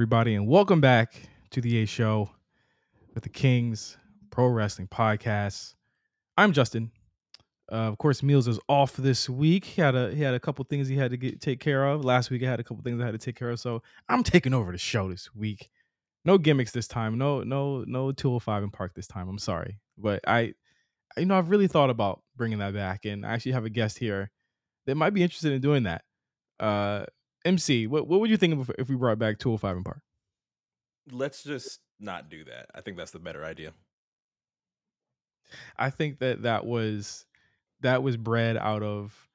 Everybody? And welcome back to the A Show with the Kings Pro Wrestling Podcast. I'm Justin. Uh, of course, Meals is off this week. He had a he had a couple things he had to get take care of. Last week I had a couple things I had to take care of. So I'm taking over the show this week. No gimmicks this time. No no no 205 in Park this time. I'm sorry, but I you know I've really thought about bringing that back, and I actually have a guest here that might be interested in doing that. Uh, MC, what what would you think if, if we brought back 205 in Park? Let's just not do that. I think that's the better idea. I think that that was that was bred out of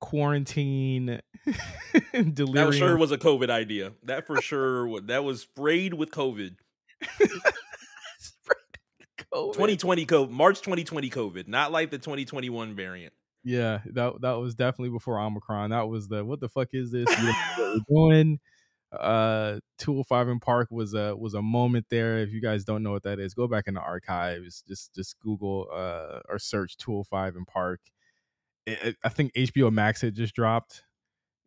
quarantine delirium. That sure was a COVID idea. That for sure. That was sprayed with COVID. 2020 COVID, March 2020 COVID, not like the 2021 variant. Yeah, that that was definitely before Omicron. That was the what the fuck is this? You know what we're doing. Uh 205 in Park was a was a moment there. If you guys don't know what that is, go back in the archives. Just just Google uh or search 205 in Park. It- I think HBO Max had just dropped.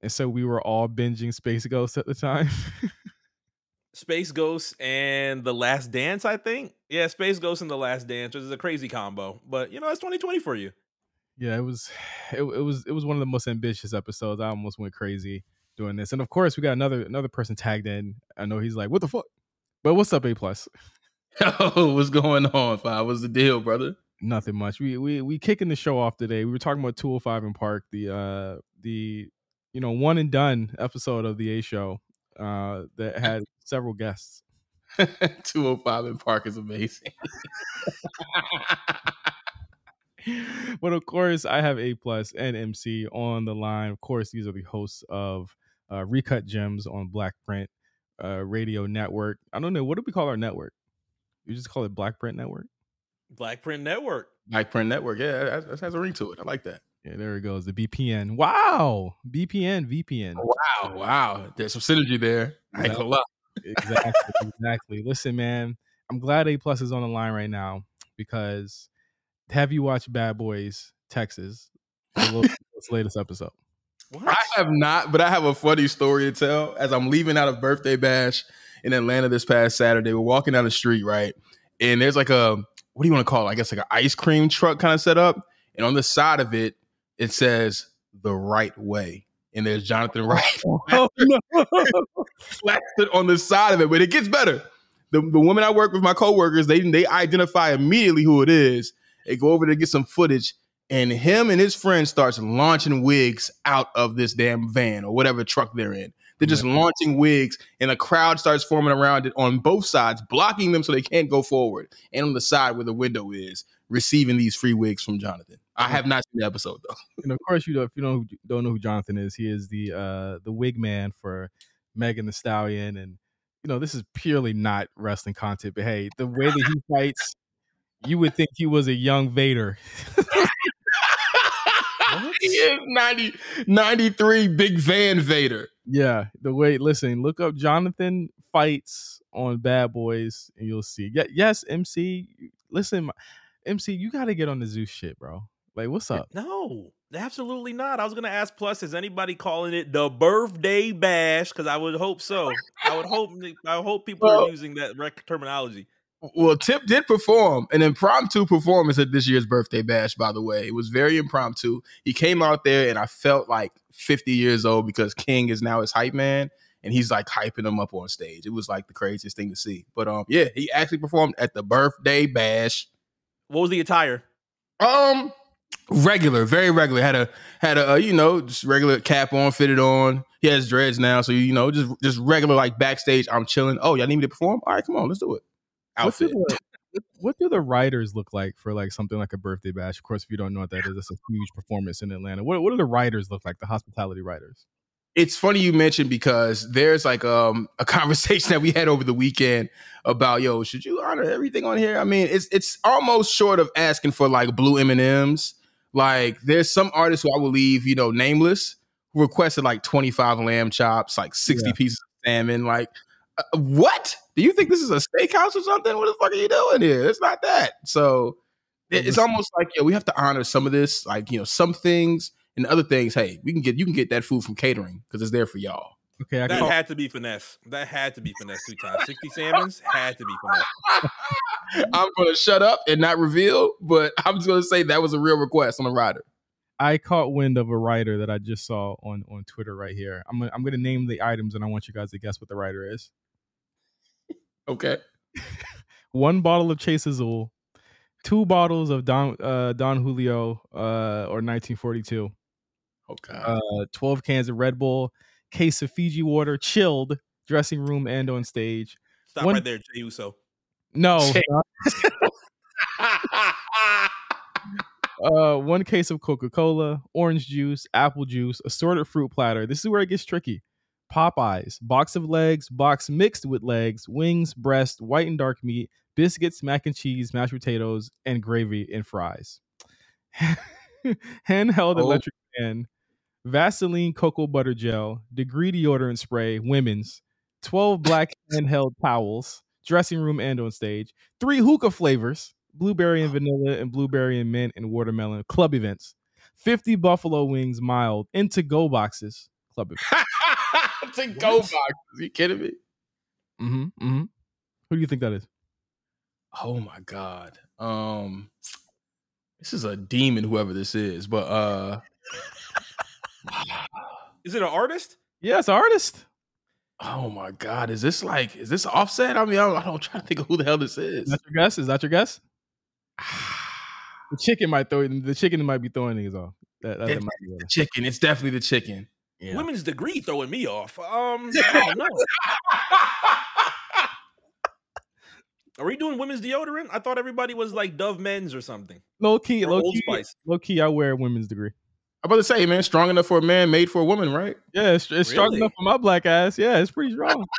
And so we were all binging Space Ghost at the time. Space Ghost and The Last Dance, I think. Yeah, Space Ghost and The Last Dance, which is a crazy combo. But you know, it's 2020 for you. Yeah, it was it, it was it was one of the most ambitious episodes. I almost went crazy doing this. And of course, we got another another person tagged in. I know he's like, "What the fuck?" But what's up, A plus? Yo, what's going on, Five? What's the deal, brother? Nothing much. We we we kicking the show off today. We were talking about 205 in Park, the uh the you know one and done episode of the A show uh that had several guests. 205 in Park is amazing. but of course, I have A plus and MC on the line. Of course, these are the hosts of uh, Recut Gems on Black Print uh, Radio Network. I don't know what do we call our network. You just call it Black Print Network. Black Print Network. Black Print Network. Yeah, that, that has a ring to it. I like that. Yeah, there it goes. The BPN. Wow, BPN, VPN. Wow, wow. There's some synergy there. I ain't gonna lie. exactly, exactly. Listen, man, I'm glad A plus is on the line right now because have you watched Bad Boys Texas? The this latest episode. What? I have not, but I have a funny story to tell. As I'm leaving out of birthday bash in Atlanta this past Saturday, we're walking down the street, right? And there's like a what do you want to call it? I guess like an ice cream truck kind of set up. And on the side of it, it says the right way. And there's Jonathan Wright Oh no! plastered on the side of it. But it gets better. The, the woman I work with, my coworkers, they they identify immediately who it is. They go over to get some footage, and him and his friend starts launching wigs out of this damn van or whatever truck they're in. They're just launching wigs, and a crowd starts forming around it on both sides, blocking them so they can't go forward. And on the side where the window is, receiving these free wigs from Jonathan. I have not seen the episode though. and of course, you know if you don't don't know who Jonathan is, he is the uh the wig man for Megan Thee Stallion, and you know this is purely not wrestling content. But hey, the way that he fights, you would think he was a young Vader. he is 90, 93 Big Van Vader. Yeah, the way listen, look up Jonathan fights on Bad Boys and you'll see. Yeah, yes, MC. Listen, my- MC, you got to get on the Zeus shit, bro. Like, what's up? No, absolutely not. I was gonna ask plus, is anybody calling it the birthday bash? Because I would hope so. I would hope I would hope people Well- are using that rec- terminology. Well, Tip did perform an impromptu performance at this year's birthday bash, by the way. It was very impromptu. He came out there and I felt like 50 years old because King is now his hype man and he's like hyping him up on stage. It was like the craziest thing to see. But um yeah, he actually performed at the birthday bash. What was the attire? Um regular, very regular. Had a had a uh, you know, just regular cap on, fitted on. He has dreads now, so you know, just just regular like backstage. I'm chilling. Oh, y'all need me to perform? All right, come on, let's do it. What do, the, what- do the writers look like for like something like a birthday bash? Of course, if you don't know what that is, it's a huge performance in Atlanta. What what do the writers look like? The hospitality writers. it's funny you mentioned because there's like um a conversation that we had over the weekend about yo should you honor everything on here i mean it's it's almost short of asking for like blue m&ms like there's some artists who i will leave you know nameless who requested like 25 lamb chops like 60 Yeah. pieces of salmon like what do you think this is a steakhouse or something what the fuck are you doing here it's not that so it's almost like yeah we have to honor some of this like you know some things and other things, hey, we can get you can get that food from catering because it's there for y'all. Okay, I That call, had to be finesse. That had to be finesse two times. 60 salmons had to be finesse. I'm gonna shut up and not reveal, but I'm just gonna say that was a real request on the rider. I caught wind of a writer that I just saw on on Twitter right here. I'm gonna, I'm going to name the items and I want you guys to guess what the writer is. Okay. One bottle of Clase Azul, two bottles of Don uh, Don Julio uh, or 1942, Okay. uh, 12 cans of Red Bull, case of Fiji water, chilled, dressing room and on stage. Stop One- right there, Jey Uso. No, Shit. uh, one case of Coca Cola, orange juice, apple juice, assorted fruit platter. This is where it gets tricky. Popeyes, box of legs, box mixed with legs, wings, breast, white and dark meat, biscuits, mac and cheese, mashed potatoes, and gravy and fries. Handheld Oh. electric fan, Vaseline cocoa butter gel, degree deodorant spray, women's, 12 black handheld towels, dressing room and on stage, three hookah flavors, blueberry and vanilla and blueberry and mint and watermelon club events, 50 buffalo wings mild into go boxes club event. to go box. Are you kidding me? Mm-hmm, mm-hmm. Who do you think that is? Oh my god. Um this is a demon, whoever this is, but uh Is it an artist? Yeah, it's an artist. oh my god, is this like is this offset? I mean, I don't, I don't try to think of who the hell this is. Is that your guess? Is that your guess? The chicken might throw the chicken might be throwing these off. That, that, It- might be the chicken. It's definitely the chicken. Yeah. Women's degree throwing me off. Um, I don't know. Are we doing women's deodorant? I thought everybody was like Dove Men's or something. low key, Or low Old key, Spice. low key. I wear a women's degree. I'm about to say, man, strong enough for a man, made for a woman, right? Yeah, it's, it's strong enough for my black ass. Yeah, it's pretty strong.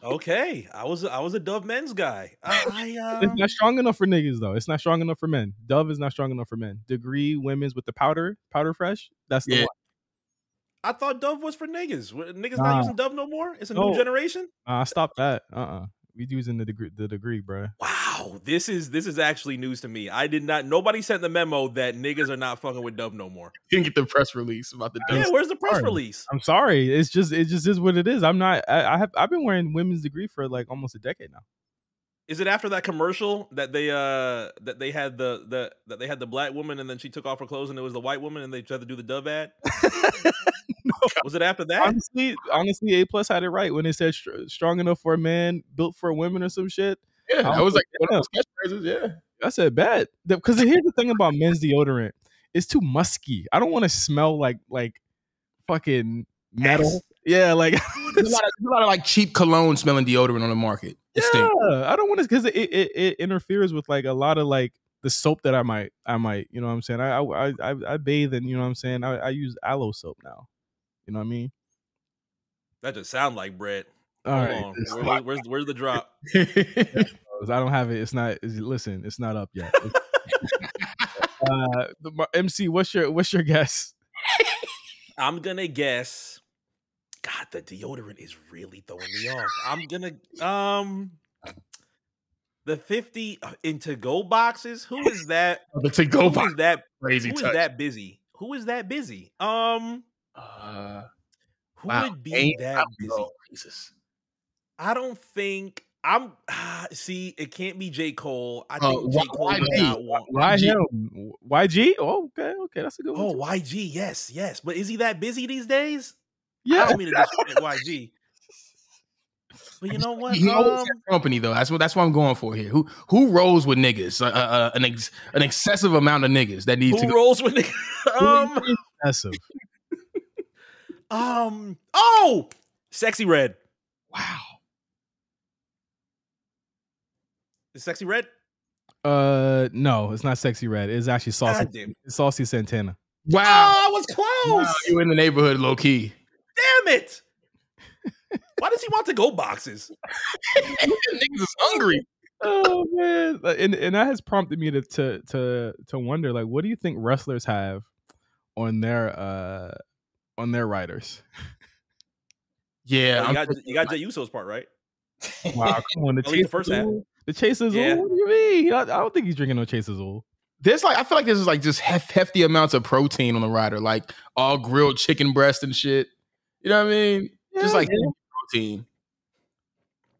Okay, I was I was a Dove Men's guy. I, I it's um, not strong enough for niggas though. It's not strong enough for men. Dove is not strong enough for men. Degree women's with the powder, powder fresh. That's the Yeah. one. I thought Dove was for niggas. Niggas Nah. not using Dove no more. It's a No. new generation. I stopped that. Uh uh We using the degree, the degree, bro. Wow, this is this is actually news to me. I did not. Nobody sent the memo that niggas are not fucking with Dove no more. You Didn't get the press release about the Dove. Yeah, where's the press sorry. release? I'm sorry. It's just it just is what it is. I'm not. I, I have. I've been wearing women's degree for like almost a decade now. Is it after that commercial that they uh that they had the the that they had the black woman and then she took off her clothes and it was the white woman and they tried to do the Dove ad? Was it after that? honestly, honestly, A plus had it right when it said str- strong enough for a man, built for a woman, or some shit. Yeah, I was like one Yeah. of those catchphrases. Yeah. I said bet because here's the thing about men's deodorant: it's too musky. I don't want to smell like like fucking metal. Ass. Yeah, like There's a, lot of, there's a lot of like cheap cologne smelling deodorant on the market. It stinks. yeah, I don't want to because it, it it interferes with like a lot of like the soap that I might I might you know what I'm saying. I I I, I bathe and you know what I'm saying. I, I use aloe soap now. You know what I mean? That just sound like bread. All Hold right. on. Where- where's where's the drop? I don't have it. It's not. It's, listen, it's not up yet. uh, the, MC, what's your what's your guess? I'm gonna guess. God, the deodorant is really throwing me off. I'm gonna um the 50 into go boxes. Who is that? the to go box is that? crazy Who is touch. that busy? Who is that busy? Um, Uh, who wow. would be Ain't- that busy? oh, Jesus. I don't think I'm. Ah, see, it can't be J Cole. I Uh, think J Y- Cole would YG. not want. Why YG. YG? Oh, okay, okay, that's a good Oh, one. YG, yes, yes. But is he that busy these days? I yeah, don't mean to disrespect YG. But you know what? He owns Um, that company though. That's what that's what I'm going for here. Who who rolls with niggas? Uh, uh, an ex, an excessive amount of niggas that need to who go. rolls with niggas? um, excessive. um, oh, sexy red. Wow. Is sexy red? Uh, no, it's not sexy red. It's actually saucy. It's saucy Santana. Wow. Oh, I was close. Wow, you in the neighborhood, low key. Damn it. Why does he want to go boxes? niggas is hungry. Oh man, and and that has prompted me to to to to wonder like, what do you think wrestlers have on their uh on their riders? Yeah, Oh, I'm you got thinking you got Jey Uso's part right. Wow, come on, the At least the first half. The Clase Azul? Yeah. What do you mean? I, I don't think he's drinking no Clase Azul. There's like I feel like there's like just hef- hefty amounts of protein on the rider, like all grilled chicken breast and shit. You know what I mean? just like yeah. protein.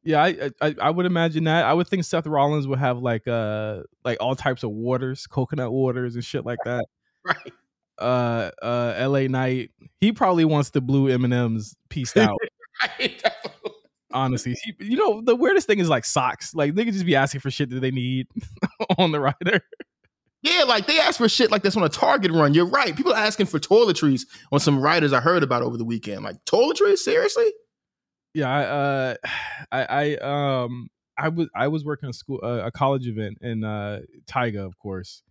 Yeah, I, I I would imagine that. I would think Seth Rollins would have like uh like all types of waters, coconut waters and shit like that. Right. Uh uh LA Knight, he probably wants the blue M&Ms pieced out. Right. honestly. He, you know, the weirdest thing is like socks. Like they could just be asking for shit that they need on the rider. Yeah, like they ask for shit like this on a Target run. You're right. People are asking for toiletries on some riders I heard about over the weekend. Like toiletries, seriously? Yeah, I uh I, I um I was I was working a school uh, a college event and uh Tyga, of course.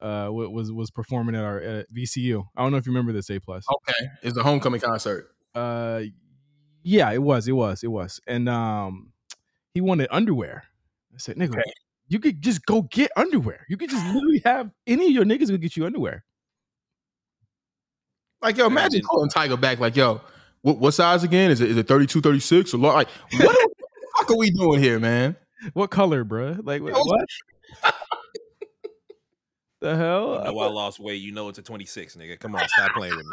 Uh, wa- was was performing at our uh, VCU. I don't know if you remember this A plus. Okay. It's the homecoming concert. Uh, yeah, it was, it was, it was, and um, he wanted underwear. I said, nigga, Okay. You could just go get underwear. You could just literally have any of your niggas go get you underwear. Like, yo, imagine calling Tyga back, like, yo, what, what size again? Is it is it 32, 36 or? Like, what the fuck are we doing here, man? What color, bruh? Like what? Yo, what? the hell? You know I lost weight. You know it's a 26, nigga. Come on, stop playing with me.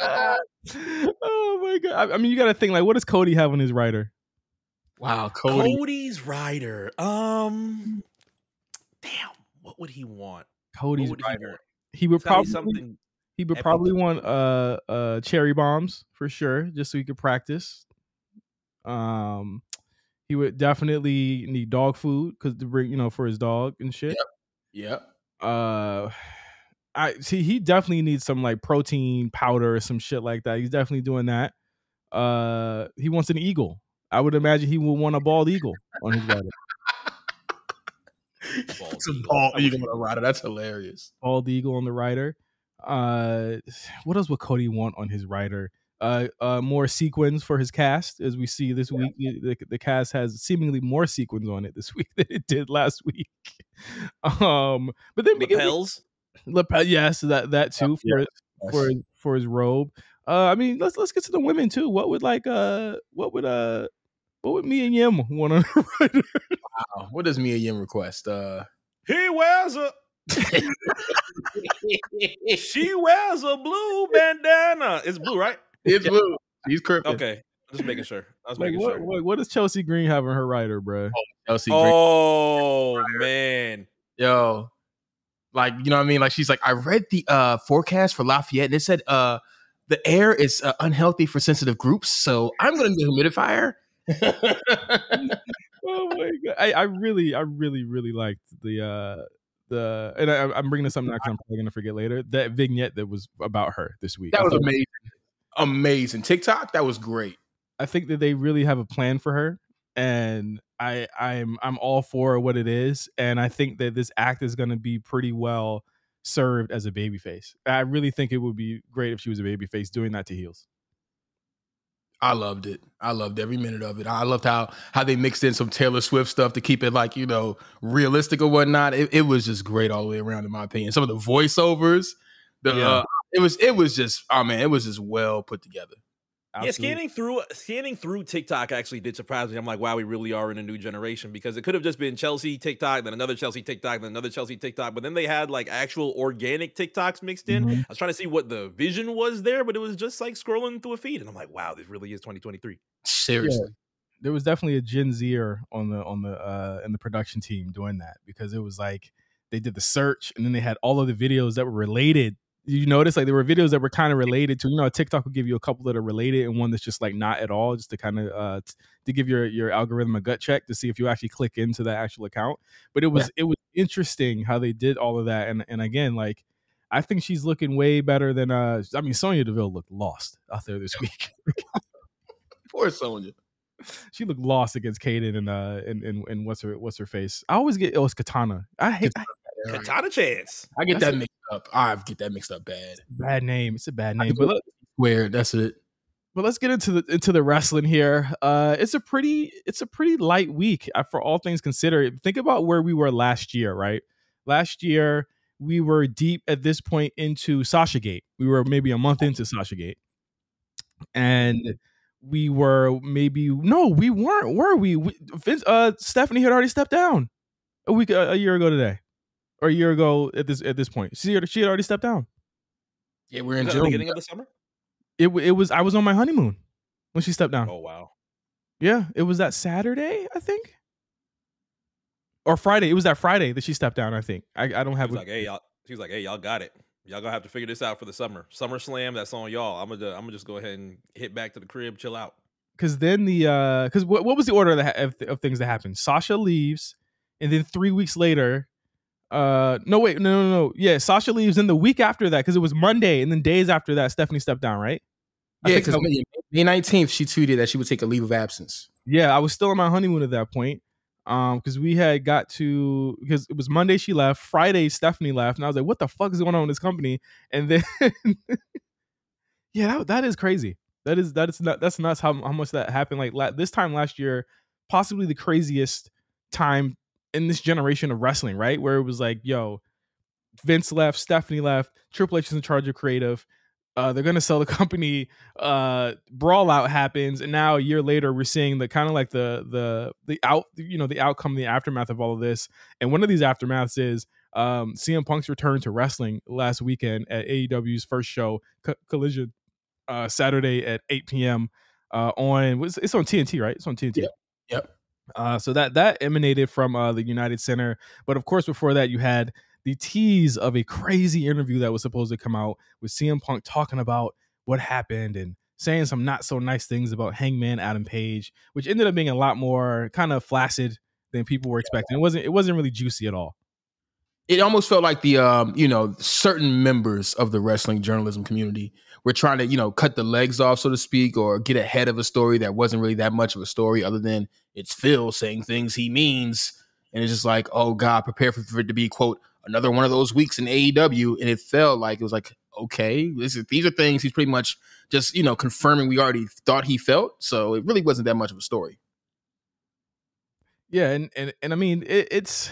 oh my god! I, I mean, you got to think like, what does Cody have on his rider? Wow, Cody. Cody's rider. Um, damn. What would he want? Cody's would he rider. want? He would It's gotta be probably something. he would epic. probably want uh uh cherry bombs for sure, just so he could practice. Um, he would definitely need dog food because to bring you know for his dog and shit. Yep. Yep. uh I see he definitely needs some like protein powder or some shit like that. He's definitely doing that. Uh he wants an eagle. I would imagine he would want a bald eagle on his rider. Bald It's a eagle. ball I wish- eagle on a rider. That's hilarious. Bald eagle on the rider. Uh what else would Cody want on his rider? Uh, uh, more sequins for his cast, as we see this week. The, the cast has seemingly more sequins on it this week than it did last week. Um, but then we get Lapels. lapel, yes, that that too for Yes, for his, for his robe. Uh, I mean, let's let's get to the women too. What would like uh what would uh what would Mia Yim want on her rider? Wow. What does Mia Yim request? Uh, He wears a. She wears a blue bandana. It's blue, right? it's blue. He's crippin'. Okay. Just making sure. I was Like making what, sure. what what does Chelsea Green have on her rider, bro? Chelsea Green. Oh man. Yo, like you know what I mean? Like she's like, I read the uh forecast for Lafayette and it said uh the air is uh, unhealthy for sensitive groups, so I'm gonna get a humidifier. Oh my god, I, I really I really really liked the uh the and I, I'm bringing this up now because I'm probably gonna forget later that vignette that was about her this week. that was amazing, amazing. TikTok, that was great. I think that they really have a plan for her, and I I'm I'm all for what it is, and I think that this act is going to be pretty well served as a babyface. I really think it would be great if she was a babyface doing that to heels. I loved it. I loved every minute of it. I loved how how they mixed in some Taylor Swift stuff to keep it like you know realistic or whatnot. It, it was just great all the way around, in my opinion. Some of the voiceovers, the Yeah. uh, it was it was just oh man, it was just well put together. Yeah, scanning through scanning through TikTok actually did surprise me. I'm like, wow, we really are in a new generation because it could have just been Chelsea TikTok, then another Chelsea TikTok, then another Chelsea TikTok, but then they had like actual organic TikToks mixed in. Mhm. I was trying to see what the vision was there, but it was just like scrolling through a feed, and I'm like, wow, this really is 2023. Seriously, there was definitely a Gen Zer on the on the uh in the production team doing that because it was like they did the search and then they had all of the videos that were related. You notice like there were videos that were kind of related to you know TikTok will give you a couple that are related and one that's just like not at all just to kind of uh t- to give your your algorithm a gut check to see if you actually click into the actual account. But it was it was interesting how they did all of that and and again like I think she's looking way better than uh I mean Sonya Deville looked lost out there this week. poor Sonya. she looked lost against Kayden and uh and, and and what's her what's her face. I always get oh it's Katana. I hate I, Katana chance. I get That's that mixed up. I get that mixed up bad. bad name. It's a bad name. But Weird. That's it. but let's get into the into the wrestling here. Uh it's a pretty it's a pretty light week uh, for all things considered. Think about where we were last year, right? Last year we were deep at this point into Sasha Gate. We were maybe a month into Sasha Gate. And we were maybe no, we weren't. Were we? we Vince, uh, Stephanie had already stepped down a week, a, a year ago today, or a year ago at this at this point. She had, she had already stepped down. Yeah, we're in June. the beginning of the summer? It it was I was on my honeymoon when she stepped down. Oh wow. Yeah, it was that Saturday, I think. Or Friday. It was that Friday that she stepped down, I think. I, I don't He have was a- like, hey, y'all. He was like, hey, y'all got it. Y'all gonna have to figure this out for the summer. Summer Slam, that's on y'all. I'm gonna, I'm gonna just go ahead and hit back to the crib, chill out. because then the uh because what, what was the order of, the, of, of things that happened sasha leaves and then three weeks later uh no wait no no no yeah sasha leaves in the week after that because it was monday and then days after that stephanie stepped down right? I Yeah, because that- May nineteenth, she tweeted that she would take a leave of absence. yeah i was still on my honeymoon at that point um because we had got to because it was monday she left friday stephanie left and i was like what the fuck is going on in this company? And then yeah that, that is crazy. That is that is not that's nuts how, how much that happened like la- this time last year possibly the craziest time in this generation of wrestling right where it was like yo vince left stephanie left triple h is in charge of creative uh, they're gonna sell the company. Uh, brawl out happens, and now a year later, we're seeing the kind of like the the the out you know the outcome, the aftermath of all of this. And one of these aftermaths is um, CM Punk's return to wrestling last weekend at AEW's first show, Co- Collision, uh, Saturday at 8 p.m. Uh, on what's- it's on TNT, right? It's on TNT. Yep. Yep. Uh, so that that emanated from uh, the United Center, but of course before that you had the tease of a crazy interview that was supposed to come out with CM Punk talking about what happened and saying some not so nice things about Hangman Adam Page, which ended up being a lot more kind of flaccid than people were expecting. It wasn't it wasn't really juicy at all. It almost felt like the um, you know, certain members of the wrestling journalism community were trying to, you know, cut the legs off, so to speak, or get ahead of a story that wasn't really that much of a story, other than it's Phil saying things he means. And it's just like, oh God, prepare for, for it to be, quote, another one of those weeks in AEW. And it felt like it was like, okay, this is these are things he's pretty much just, you know, confirming we already thought he felt. So it really wasn't that much of a story. Yeah, and and and I mean it, it's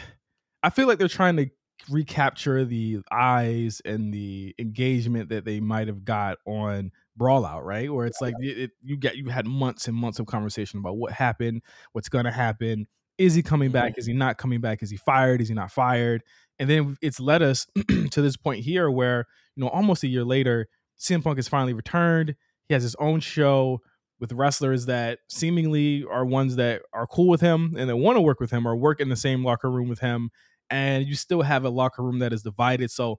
I feel like they're trying to recapture the eyes and the engagement that they might have got on Brawl Out, right? Where it's like it, it, you get you had months and months of conversation about what happened, what's gonna happen. Is he coming back? Mm-hmm. Is he not coming back? Is he fired? Is he not fired? And then it's led us to this point here where, you know, almost a year later, CM Punk has finally returned. He has his own show with wrestlers that seemingly are ones that are cool with him and that want to work with him or work in the same locker room with him. And you still have a locker room that is divided. So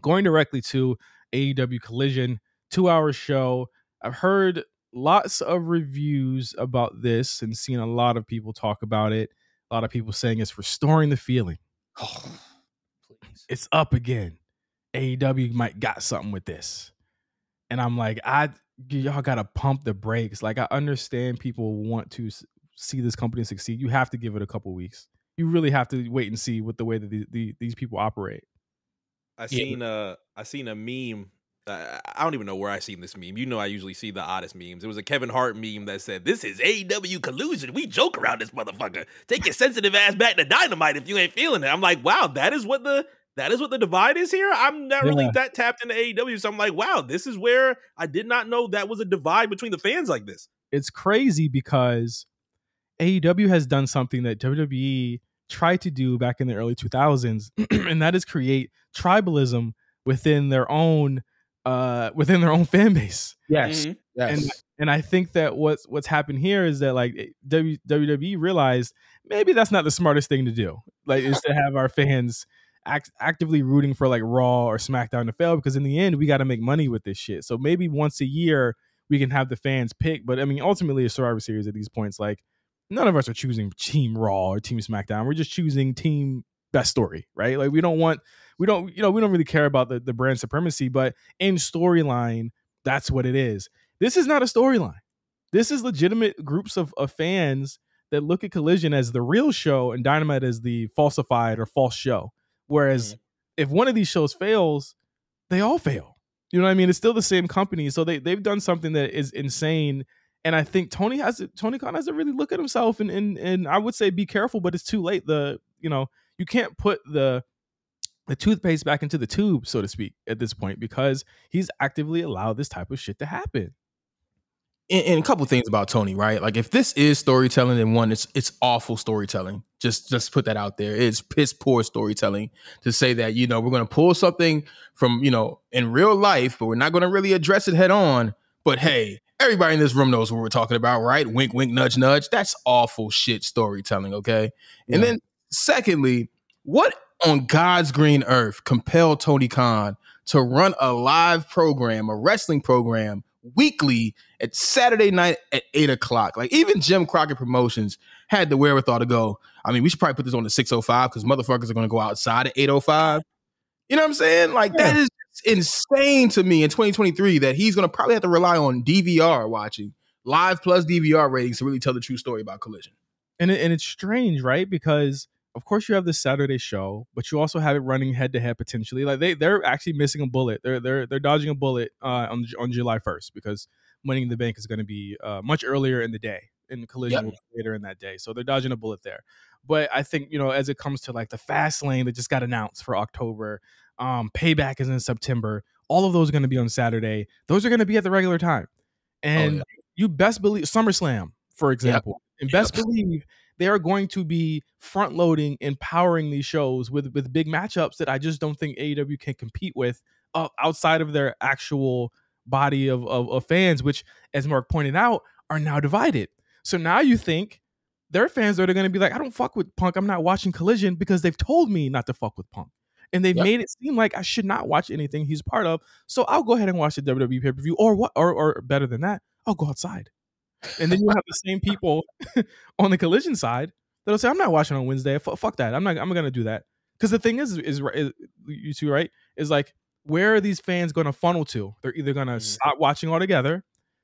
going directly to AEW Collision, two hour show. I've heard lots of reviews about this and seen a lot of people talk about it. A lot of people saying it's restoring the feeling. Oh, please. It's up again. AEW might got something with this. And I'm like, I y'all gotta pump the brakes. Like I understand people want to see this company succeed. You have to give it a couple weeks. You really have to wait and see what the way that the, the, these people operate. I seen uh I seen a meme. Uh, I don't even know where I seen this meme. You know, I usually see the oddest memes. It was a Kevin Hart meme that said, "This is AEW collusion. We joke around this motherfucker. Take your sensitive ass back to Dynamite if you ain't feeling it." I'm like, wow, that is what the that is what the divide is here. I'm not really that tapped into AEW, so I'm like, wow, this is where I did not know that was a divide between the fans like this. It's crazy because AEW has done something that WWE tried to do back in the early 2000s, and that is create tribalism within their own uh within their own fan base. Yes. Mhm. Yes. and I think that what's what's happened here is that like W- WWE realized maybe that's not the smartest thing to do. Like is to have our fans act, actively rooting for like Raw or SmackDown to fail because in the end we got to make money with this shit. So maybe once a year we can have the fans pick. But I mean, ultimately a Survivor Series at these points, like none of us are choosing Team Raw or Team SmackDown. We're just choosing Team Best Story, right? Like we don't want we don't you know we don't really care about the the brand supremacy, but in storyline that's what it is. This is not a storyline. This is legitimate groups of, of fans that look at Collision as the real show and Dynamite as the falsified or false show. Whereas mm-hmm. if one of these shows fails, they all fail. You know what I mean? It's still the same company. So they they've done something that is insane. And I think Tony has to, Tony Khan has to really look at himself and and and I would say be careful, but it's too late. The you know, you can't put the the toothpaste back into the tube, so to speak, at this point, because he's actively allowed this type of shit to happen. and, and a couple things about Tony, right? Like if this is storytelling, then one, it's it's awful storytelling. Just just put that out there. It's piss poor storytelling to say that you know we're going to pull something from you know in real life, but we're not going to really address it head on. But hey, everybody in this room knows what we're talking about, right? Wink, wink, nudge, nudge. That's awful shit storytelling. Okay, and then secondly, what on God's green earth compelled Tony Khan to run a live program, a wrestling program weekly at Saturday night at eight o'clock? Like even Jim Crockett Promotions had the wherewithal to go. I mean, we should probably put this on the six oh five because motherfuckers are going to go outside at eight oh five. You know what I'm saying? Like that is insane to me in 2023 that he's going to probably have to rely on DVR watching live plus DVR ratings to really tell the true story about Collision. and it, and it's strange, right? Because of course you have the Saturday show, but you also have it running head to head potentially. Like they they're actually missing a bullet. They're they're they're dodging a bullet uh, on on July first because Money in the Bank is going to be uh, much earlier in the day, and Collision Yep. will be later in that day. So they're dodging a bullet there. But I think you know as it comes to like the Fastlane that just got announced for October, um, Payback is in September. All of those are going to be on Saturday. Those are going to be at the regular time, and yeah. you best believe SummerSlam, for example, and best believe they are going to be front loading and powering these shows with with big matchups that I just don't think AEW can compete with uh, outside of their actual body of, of of fans, which, as Marc pointed out, are now divided. So now you think their fans are going to be like, I don't fuck with Punk. I'm not watching Collision because they've told me not to fuck with Punk. And they've Yep. made it seem like I should not watch anything he's part of. So I'll go ahead and watch the WWE pay per view, or what, or, or better than that, I'll go outside. And then you have the same people on the collision side that'll say, "I'm not watching on Wednesday. F- fuck that. I'm not. I'm gonna do that." Because the thing is, is, is you two right? Is like, where are these fans going to funnel to? They're either gonna Mhm. stop watching altogether.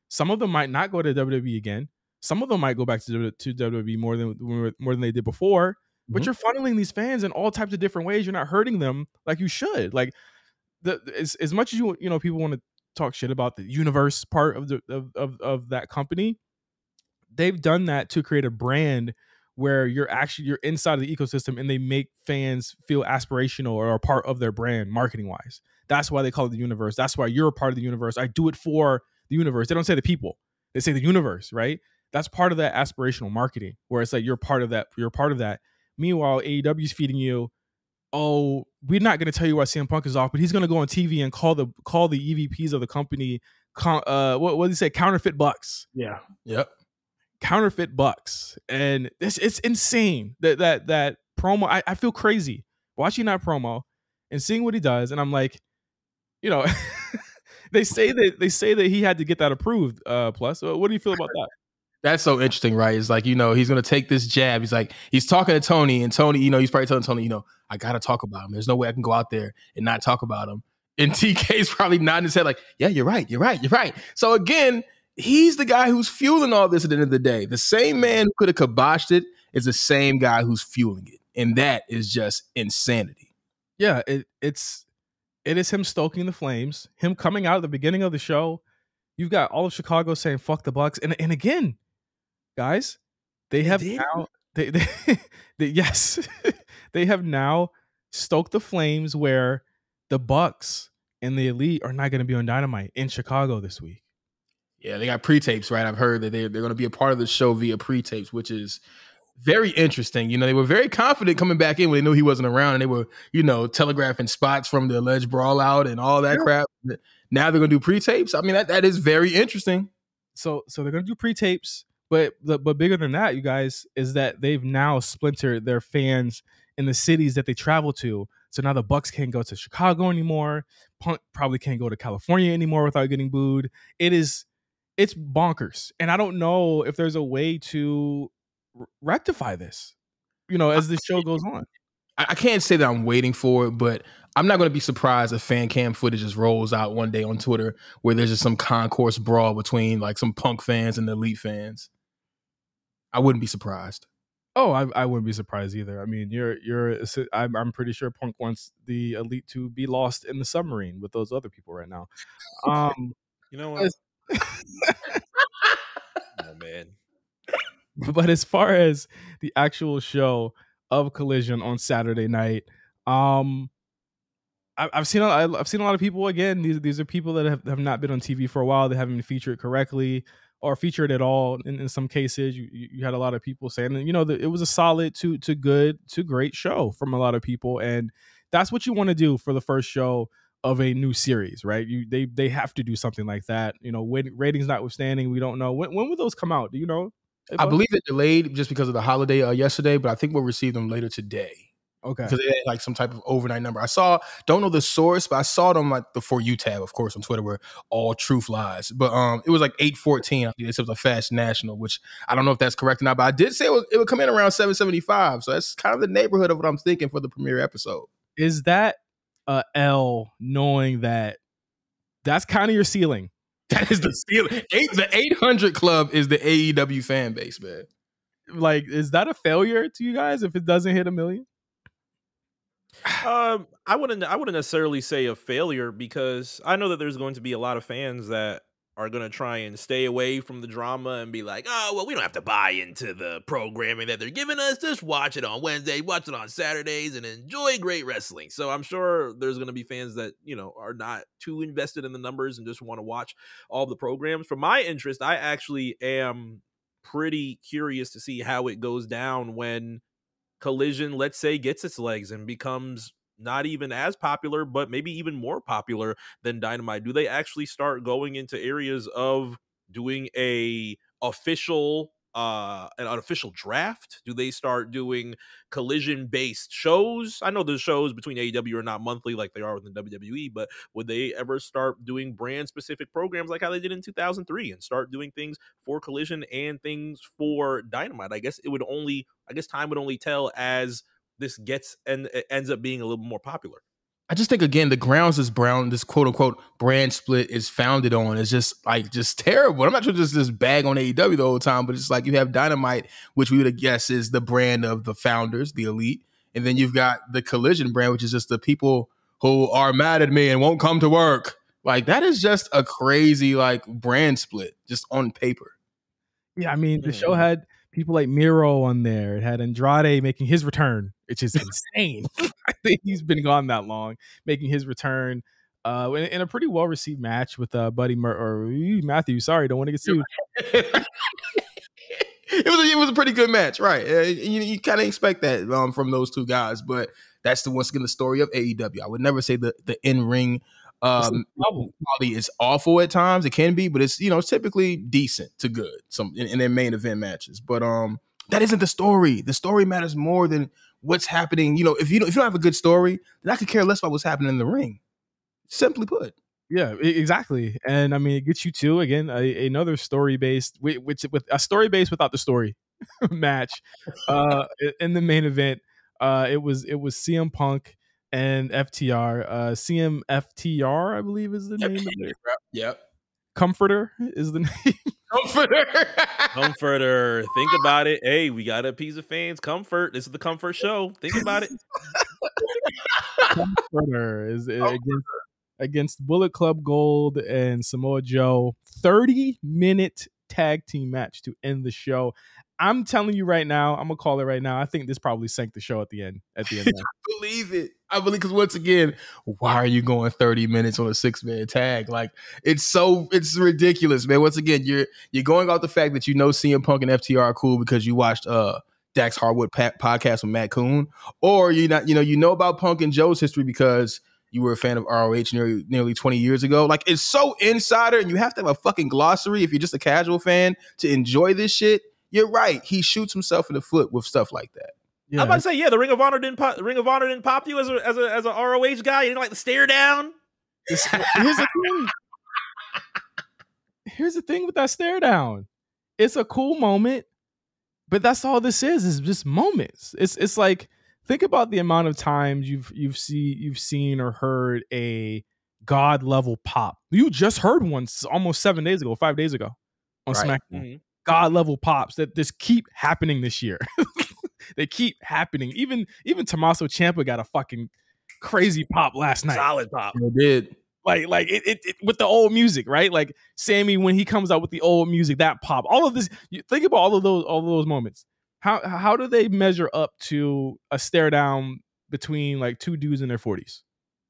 Some of them might not go to WWE again. Some of them might go back to to WWE more than more than they did before. But Mhm. you're funneling these fans in all types of different ways. You're not hurting them like you should. Like the as, as much as you you know people want to talk shit about the universe part of the of, of of that company they've done that to create a brand where you're actually you're inside of the ecosystem and they make fans feel aspirational or a part of their brand marketing wise that's why they call it the universe that's why you're a part of the universe i do it for the universe they don't say the people they say the universe right that's part of that aspirational marketing where it's like you're part of that you're part of that meanwhile aew is feeding you oh, we're not going to tell you why CM Punk is off, but he's going to go on TV and call the call the EVPs of the company, con- uh, what what did he say? Counterfeit bucks, Yeah. Yep. counterfeit bucks, and it's it's insane that that that promo. I, I feel crazy watching that promo and seeing what he does, and I'm like, you know. they say that they say that he had to get that approved. Uh, plus, what do you feel about that? That's so interesting, right? It's like, you know, he's gonna take this jab. He's like, he's talking to Tony, and Tony, you know, he's probably telling Tony, you know, I gotta talk about him. There's no way I can go out there and not talk about him. And TK's probably nodding his head, like, yeah, you're right, you're right, you're right. So again, he's the guy who's fueling all this at the end of the day. The same man who could have kiboshed it is the same guy who's fueling it. And that is just insanity. yeah, it, it's it is him stoking the flames, him coming out at the beginning of the show. You've got all of Chicago saying "fuck the Bucks," and and again, guys, they have did? now they, they, they yes, they have now stoked the flames where the Bucks and the Elite are not going to be on Dynamite in Chicago this week. Yeah, they got pre-tapes, right? I've heard that they're, they're going to be a part of the show via pre-tapes, which is very interesting. You know, they were very confident coming back in when they knew he wasn't around, and they were, you know, telegraphing spots from the alleged brawl out and all that Yeah. crap. Now they're going to do pre-tapes. I mean, that, that is very interesting. so so they're gonna do pre-tapes but but bigger than that you guys is that they've now splintered their fans in the cities that they travel to. So now the bucks can't go to chicago anymore punk probably can't go to california anymore without getting booed. It is it's bonkers. And i don't know if there's a way to rectify this you know as the show goes on I, I can't say that I'm waiting for it, but I'm not going to be surprised if fan cam footage just rolls out one day on Twitter where there's just some concourse brawl between like some punk fans and the elite fans. I wouldn't be surprised. Oh, I, I wouldn't be surprised either. I mean, you're you're. I'm, I'm pretty sure Punk wants the elite to be lost in the submarine with those other people right now. Um, You know what? Oh man. but as far as the actual show of Collision on Saturday night, um, I, I've seen I've seen a lot of people again. These these are people that have, have not been on TV for a while. They haven't been featured correctly. or featured at all. In, in some cases, you you had a lot of people saying, you know, that it was a solid to to good to great show from a lot of people, and that's what you want to do for the first show of a new series, right? You they they have to do something like that. You know, when ratings notwithstanding, we don't know when when will those come out. Do you know? I believe it delayed just because of the holiday uh, yesterday, but I think we'll receive them later today. Okay. Because they had like some type of overnight number. I saw, don't know the source, but I saw it on like the For You tab, of course, on Twitter where all truth lies. But um, it was like 814. I think it was a fast national, which I don't know if that's correct or not, but I did say it, was, it would come in around 775. So that's kind of the neighborhood of what I'm thinking for the premiere episode. Is that a L knowing that that's kind of your ceiling? That is the ceiling. Eight, the 800 club is the AEW fan base, man. Like, is that a failure to you guys if it doesn't hit a million? um, I wouldn't. I wouldn't necessarily say a failure because I know that there's going to be a lot of fans that are going to try and stay away from the drama and be like, oh, well, we don't have to buy into the programming that they're giving us. Just watch it on Wednesday, watch it on Saturdays, and enjoy great wrestling. So I'm sure there's going to be fans that, you know, are not too invested in the numbers and just want to watch all the programs. For my interest, I actually am pretty curious to see how it goes down when Collision, let's say, gets its legs and becomes not even as popular, but maybe even more popular than Dynamite? Do they actually start going into areas of doing a official uh an unofficial draft? Do they start doing collision based shows? I know the shows between AEW are not monthly like they are within WWE, but would they ever start doing brand specific programs like how they did in 2003 and start doing things for collision and things for Dynamite? I guess it would only I guess time would only tell as this gets and ends up being a little more popular. I just think again the grounds this brown this quote unquote brand split is founded on is just like just terrible. I'm not trying to just just bag on AEW the whole time, but it's like you have Dynamite, which we would guess is the brand of the founders, the elite, and then you've got the Collision brand, which is just the people who are mad at me and won't come to work. Like that is just a crazy like brand split just on paper. Yeah, I mean the show mm-hmm. had people like Miro on there. It had Andrade making his return, which is insane. I think he's been gone that long, making his return. Uh, in, in a pretty well received match with uh, Buddy Mur- or Matthew. Sorry, don't want to get sued. it was a, it was a pretty good match, right? Uh, you, you kind of expect that um, from those two guys, but that's the once again the story of AEW. I would never say the the in ring um, quality is awful at times. It can be, but it's you know it's typically decent to good. Some in, in their main event matches, but um, that isn't the story. The story matters more than what's happening. You know, if you don't if you don't have a good story, then I could care less about what's happening in the ring. Simply put. Yeah, exactly. And I mean, it gets you to again a, another story based, which with a story based without the story match. Uh, in the main event, uh, it was it was CM Punk and FTR. Uh, CMFTR, I believe, is the name of it. Yep. Comforter is the name. Comforter. Comforter. Think about it. Hey, we got a piece of fans. Comfort. This is the Comfort Show. Think about it. Comforter is Comforter. against against Bullet Club Gold and Samoa Joe. Thirty minute tag team match to end the show. I'm telling you right now, I'm gonna call it right now. I think this probably sank the show at the end. At the end, I believe it. I believe because once again, why are you going 30 minutes on a six man tag? Like it's so it's ridiculous, man. Once again, you're you're going off the fact that you know CM Punk and FTR are cool because you watched uh Dax Harwood pa- podcast with Matt Koon, or you not you know you know about Punk and Joe's history because you were a fan of ROH nearly nearly 20 years ago. Like it's so insider, and you have to have a fucking glossary if you're just a casual fan to enjoy this shit you're right. He shoots himself in the foot with stuff like that. Yeah. I'm about to say, yeah, the Ring of Honor didn't pop, Ring of Honor didn't pop you as a as a as a ROH guy. You didn't like the stare down. here's the thing. Here's the thing with that stare down. It's a cool moment, but that's all this is. Is just moments. It's it's like think about the amount of times you've you've see you've seen or heard a god level pop. You just heard one almost seven days ago, five days ago on right. SmackDown. Mm-hmm god level pops that just keep happening this year. they keep happening. Even even Tommaso Ciampa got a fucking crazy pop last night. Solid pop. It did. Like like it, it, it, with the old music, right? Like Sammy when he comes out with the old music, that pop. All of this. You think about all of those all of those moments. How how do they measure up to a stare down between like two dudes in their forties?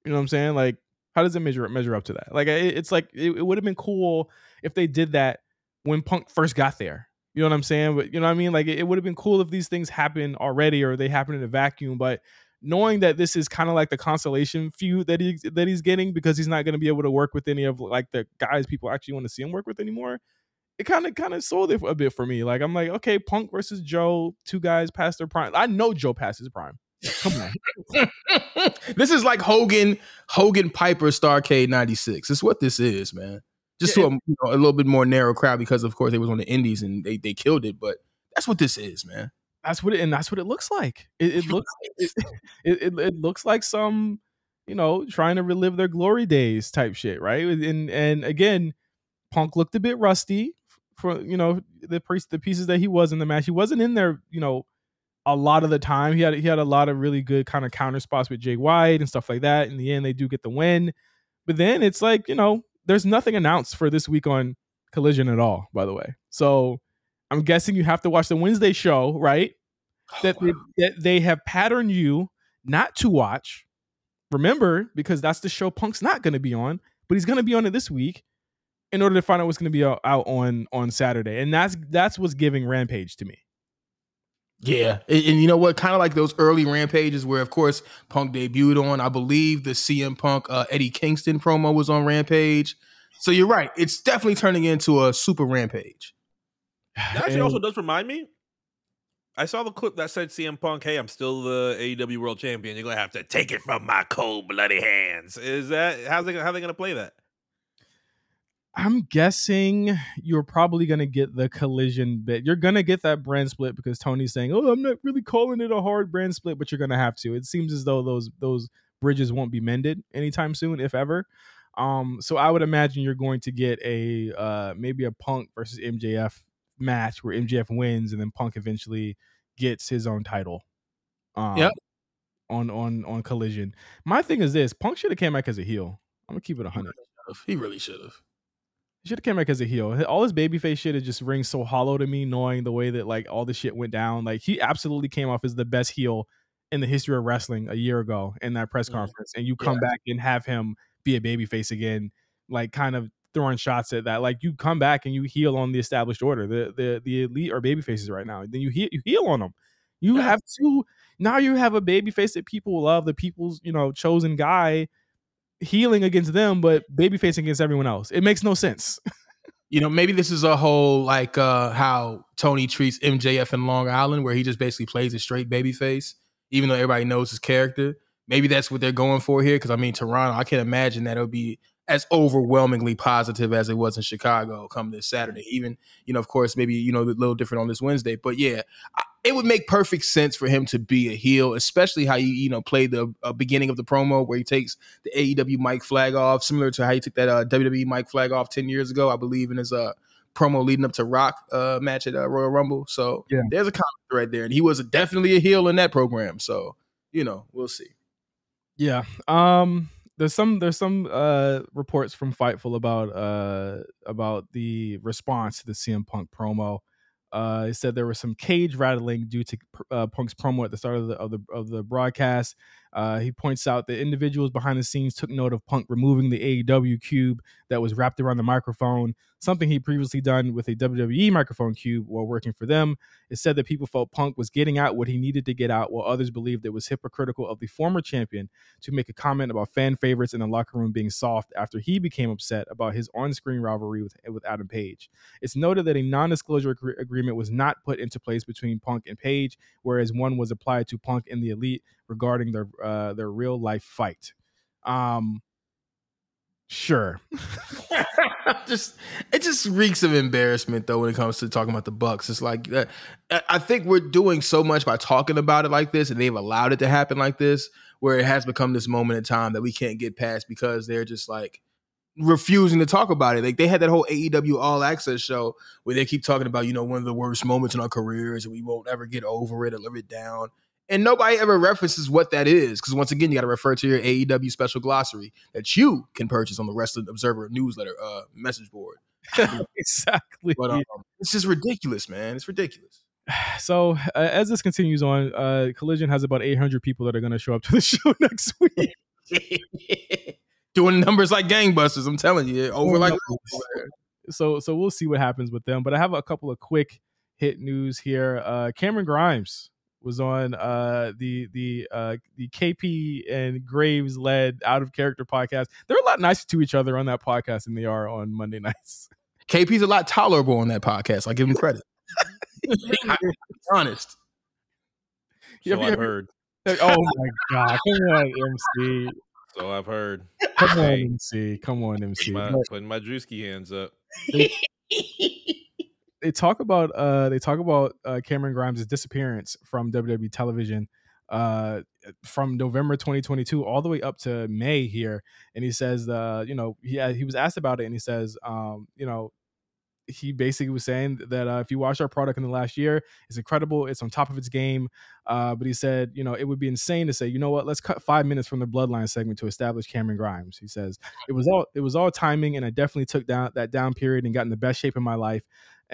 You know what I'm saying? Like how does it measure measure up to that? Like it, it's like it, it would have been cool if they did that when Punk first got there. You know what I'm saying? But you know what I mean? Like it, it would have been cool if these things happened already or they happened in a vacuum. But knowing that this is kind of like the consolation feud that he that he's getting because he's not going to be able to work with any of like the guys people actually want to see him work with anymore. It kind of kind of sold it a bit for me. Like I'm like, okay, Punk versus Joe, two guys past their prime. I know Joe past his prime. Come on. this is like Hogan, Hogan Piper Starrcade 96. It's what this is, man. Just Yeah, to a, you know, a little bit more narrow crowd because of course they was on the indies and they, they killed it, but that's what this is, man. That's what it and that's what it looks like. It, it looks it, it, it, it looks like some, you know, trying to relive their glory days type shit, right? And and again, Punk looked a bit rusty for you know the priest the pieces that he was in the match. He wasn't in there, you know, a lot of the time. He had he had a lot of really good kind of counter spots with Jay White and stuff like that. In the end, they do get the win, but then it's like you know, there's nothing announced for this week on Collision at all. By the way, so I'm guessing you have to watch the Wednesday show, right? Oh, that they, that they have patterned you not to watch. Remember, because that's the show Punk's not going to be on, but he's going to be on it this week in order to find out what's going to be out, out on on Saturday, and that's that's what's giving Rampage to me. Yeah, and, and you know what? Kind of like those early rampages where, of course, Punk debuted on. I believe the CM Punk uh, Eddie Kingston promo was on Rampage. So you're right. It's definitely turning into a super rampage. That actually And- also does remind me. I saw the clip that said CM Punk, "Hey, I'm still the AEW World Champion. You're gonna have to take it from my cold bloody hands." Is that how's they how they gonna play that? I'm guessing you're probably gonna get the collision bit. You're gonna get that brand split because Tony's saying, "Oh, I'm not really calling it a hard brand split," but you're gonna have to. It seems as though those those bridges won't be mended anytime soon, if ever. Um, so I would imagine you're going to get a uh maybe a Punk versus MJF match where MJF wins and then Punk eventually gets his own title. Um, Yep. On on on collision. My thing is this: Punk should have came back as a heel. I'm gonna keep it hundred. He really should have. He should have came back as a heel. All his babyface shit, it just rings so hollow to me, knowing the way that like all the shit went down. Like he absolutely came off as the best heel in the history of wrestling a year ago in that press conference, and you come back and have him be a babyface again, like kind of throwing shots at that. Like you come back and you heal on the established order. The the the elite are babyfaces right now. Then you heal you heal on them. You Yeah. have to now you have a babyface that people love, the people's you know chosen guy healing against them, but babyface against everyone else. It makes no sense. You know, maybe this is a whole like uh how Tony treats MJF in Long Island, where he just basically plays a straight babyface, even though everybody knows his character. Maybe that's what they're going for here. Because I mean, Toronto, I can't imagine that it'll be as overwhelmingly positive as it was in Chicago come this Saturday. Even you know, of course, maybe you know a little different on this Wednesday, but yeah, I, it would make perfect sense for him to be a heel, especially how you you know played the uh, beginning of the promo where he takes the AEW mic flag off, similar to how he took that uh, WWE mic flag off ten years ago, I believe, in his uh promo leading up to Rock uh match at uh, Royal Rumble. So Yeah. there's a comic right there, and he was definitely a heel in that program. So you know, we'll see. Yeah. Um there's some there's some uh reports from Fightful about uh about the response to the CM Punk promo. Uh, it said there was some cage rattling due to uh, Punk's promo at the start of the of the of the broadcast. Uh, he points out that individuals behind the scenes took note of Punk removing the AEW cube that was wrapped around the microphone, something he previously done with a WWE microphone cube while working for them. It said that people felt Punk was getting out what he needed to get out, while others believed it was hypocritical of the former champion to make a comment about fan favorites in the locker room being soft after he became upset about his on-screen rivalry with, with Adam Page. It's noted that a non-disclosure agree- agreement was not put into place between Punk and Page, whereas one was applied to Punk and the Elite regarding their uh, their real life fight. Um, sure. just it just reeks of embarrassment though when it comes to talking about the Bucks. It's like uh, I I think we're doing so much by talking about it like this, and they've allowed it to happen like this, where it has become this moment in time that we can't get past because they're just like refusing to talk about it. Like they had that whole AEW All Access show where they keep talking about you know one of the worst moments in our careers, and we won't ever get over it or live it down. And nobody ever references what that is. Because once again, you got to refer to your AEW special glossary that you can purchase on the Wrestling Observer newsletter uh, message board. exactly. But um, it's just ridiculous, man. It's ridiculous. so uh, as this continues on, uh, Collision has about 800 people that are going to show up to the show next week. Doing numbers like gangbusters, I'm telling you, over like so so we'll see what happens with them. But I have a couple of quick hit news here. Uh, Cameron Grimes was on uh, the the uh, the KP and Graves led Out of Character podcast. They're a lot nicer to each other on that podcast than they are on Monday nights. KP's a lot tolerable on that podcast. I give him credit. I, honest. So I've heard. Oh my god! Come on, MC. So I've heard. Come on, MC. Come on, MC. Putting my, putting my Drewski hands up. They, talk about uh they talk about uh Cameron Grimes' disappearance from WWE television uh from November 2022 all the way up to May here and he says uh you know he he was asked about it and he says um you know he basically was saying that uh, if you watch our product in the last year, it's incredible. It's on top of its game. Uh, but he said, you know, it would be insane to say, you know what, let's cut five minutes from the bloodline segment to establish Cameron Grimes. He says it was all it was all timing, and I definitely took down that down period and got in the best shape of my life.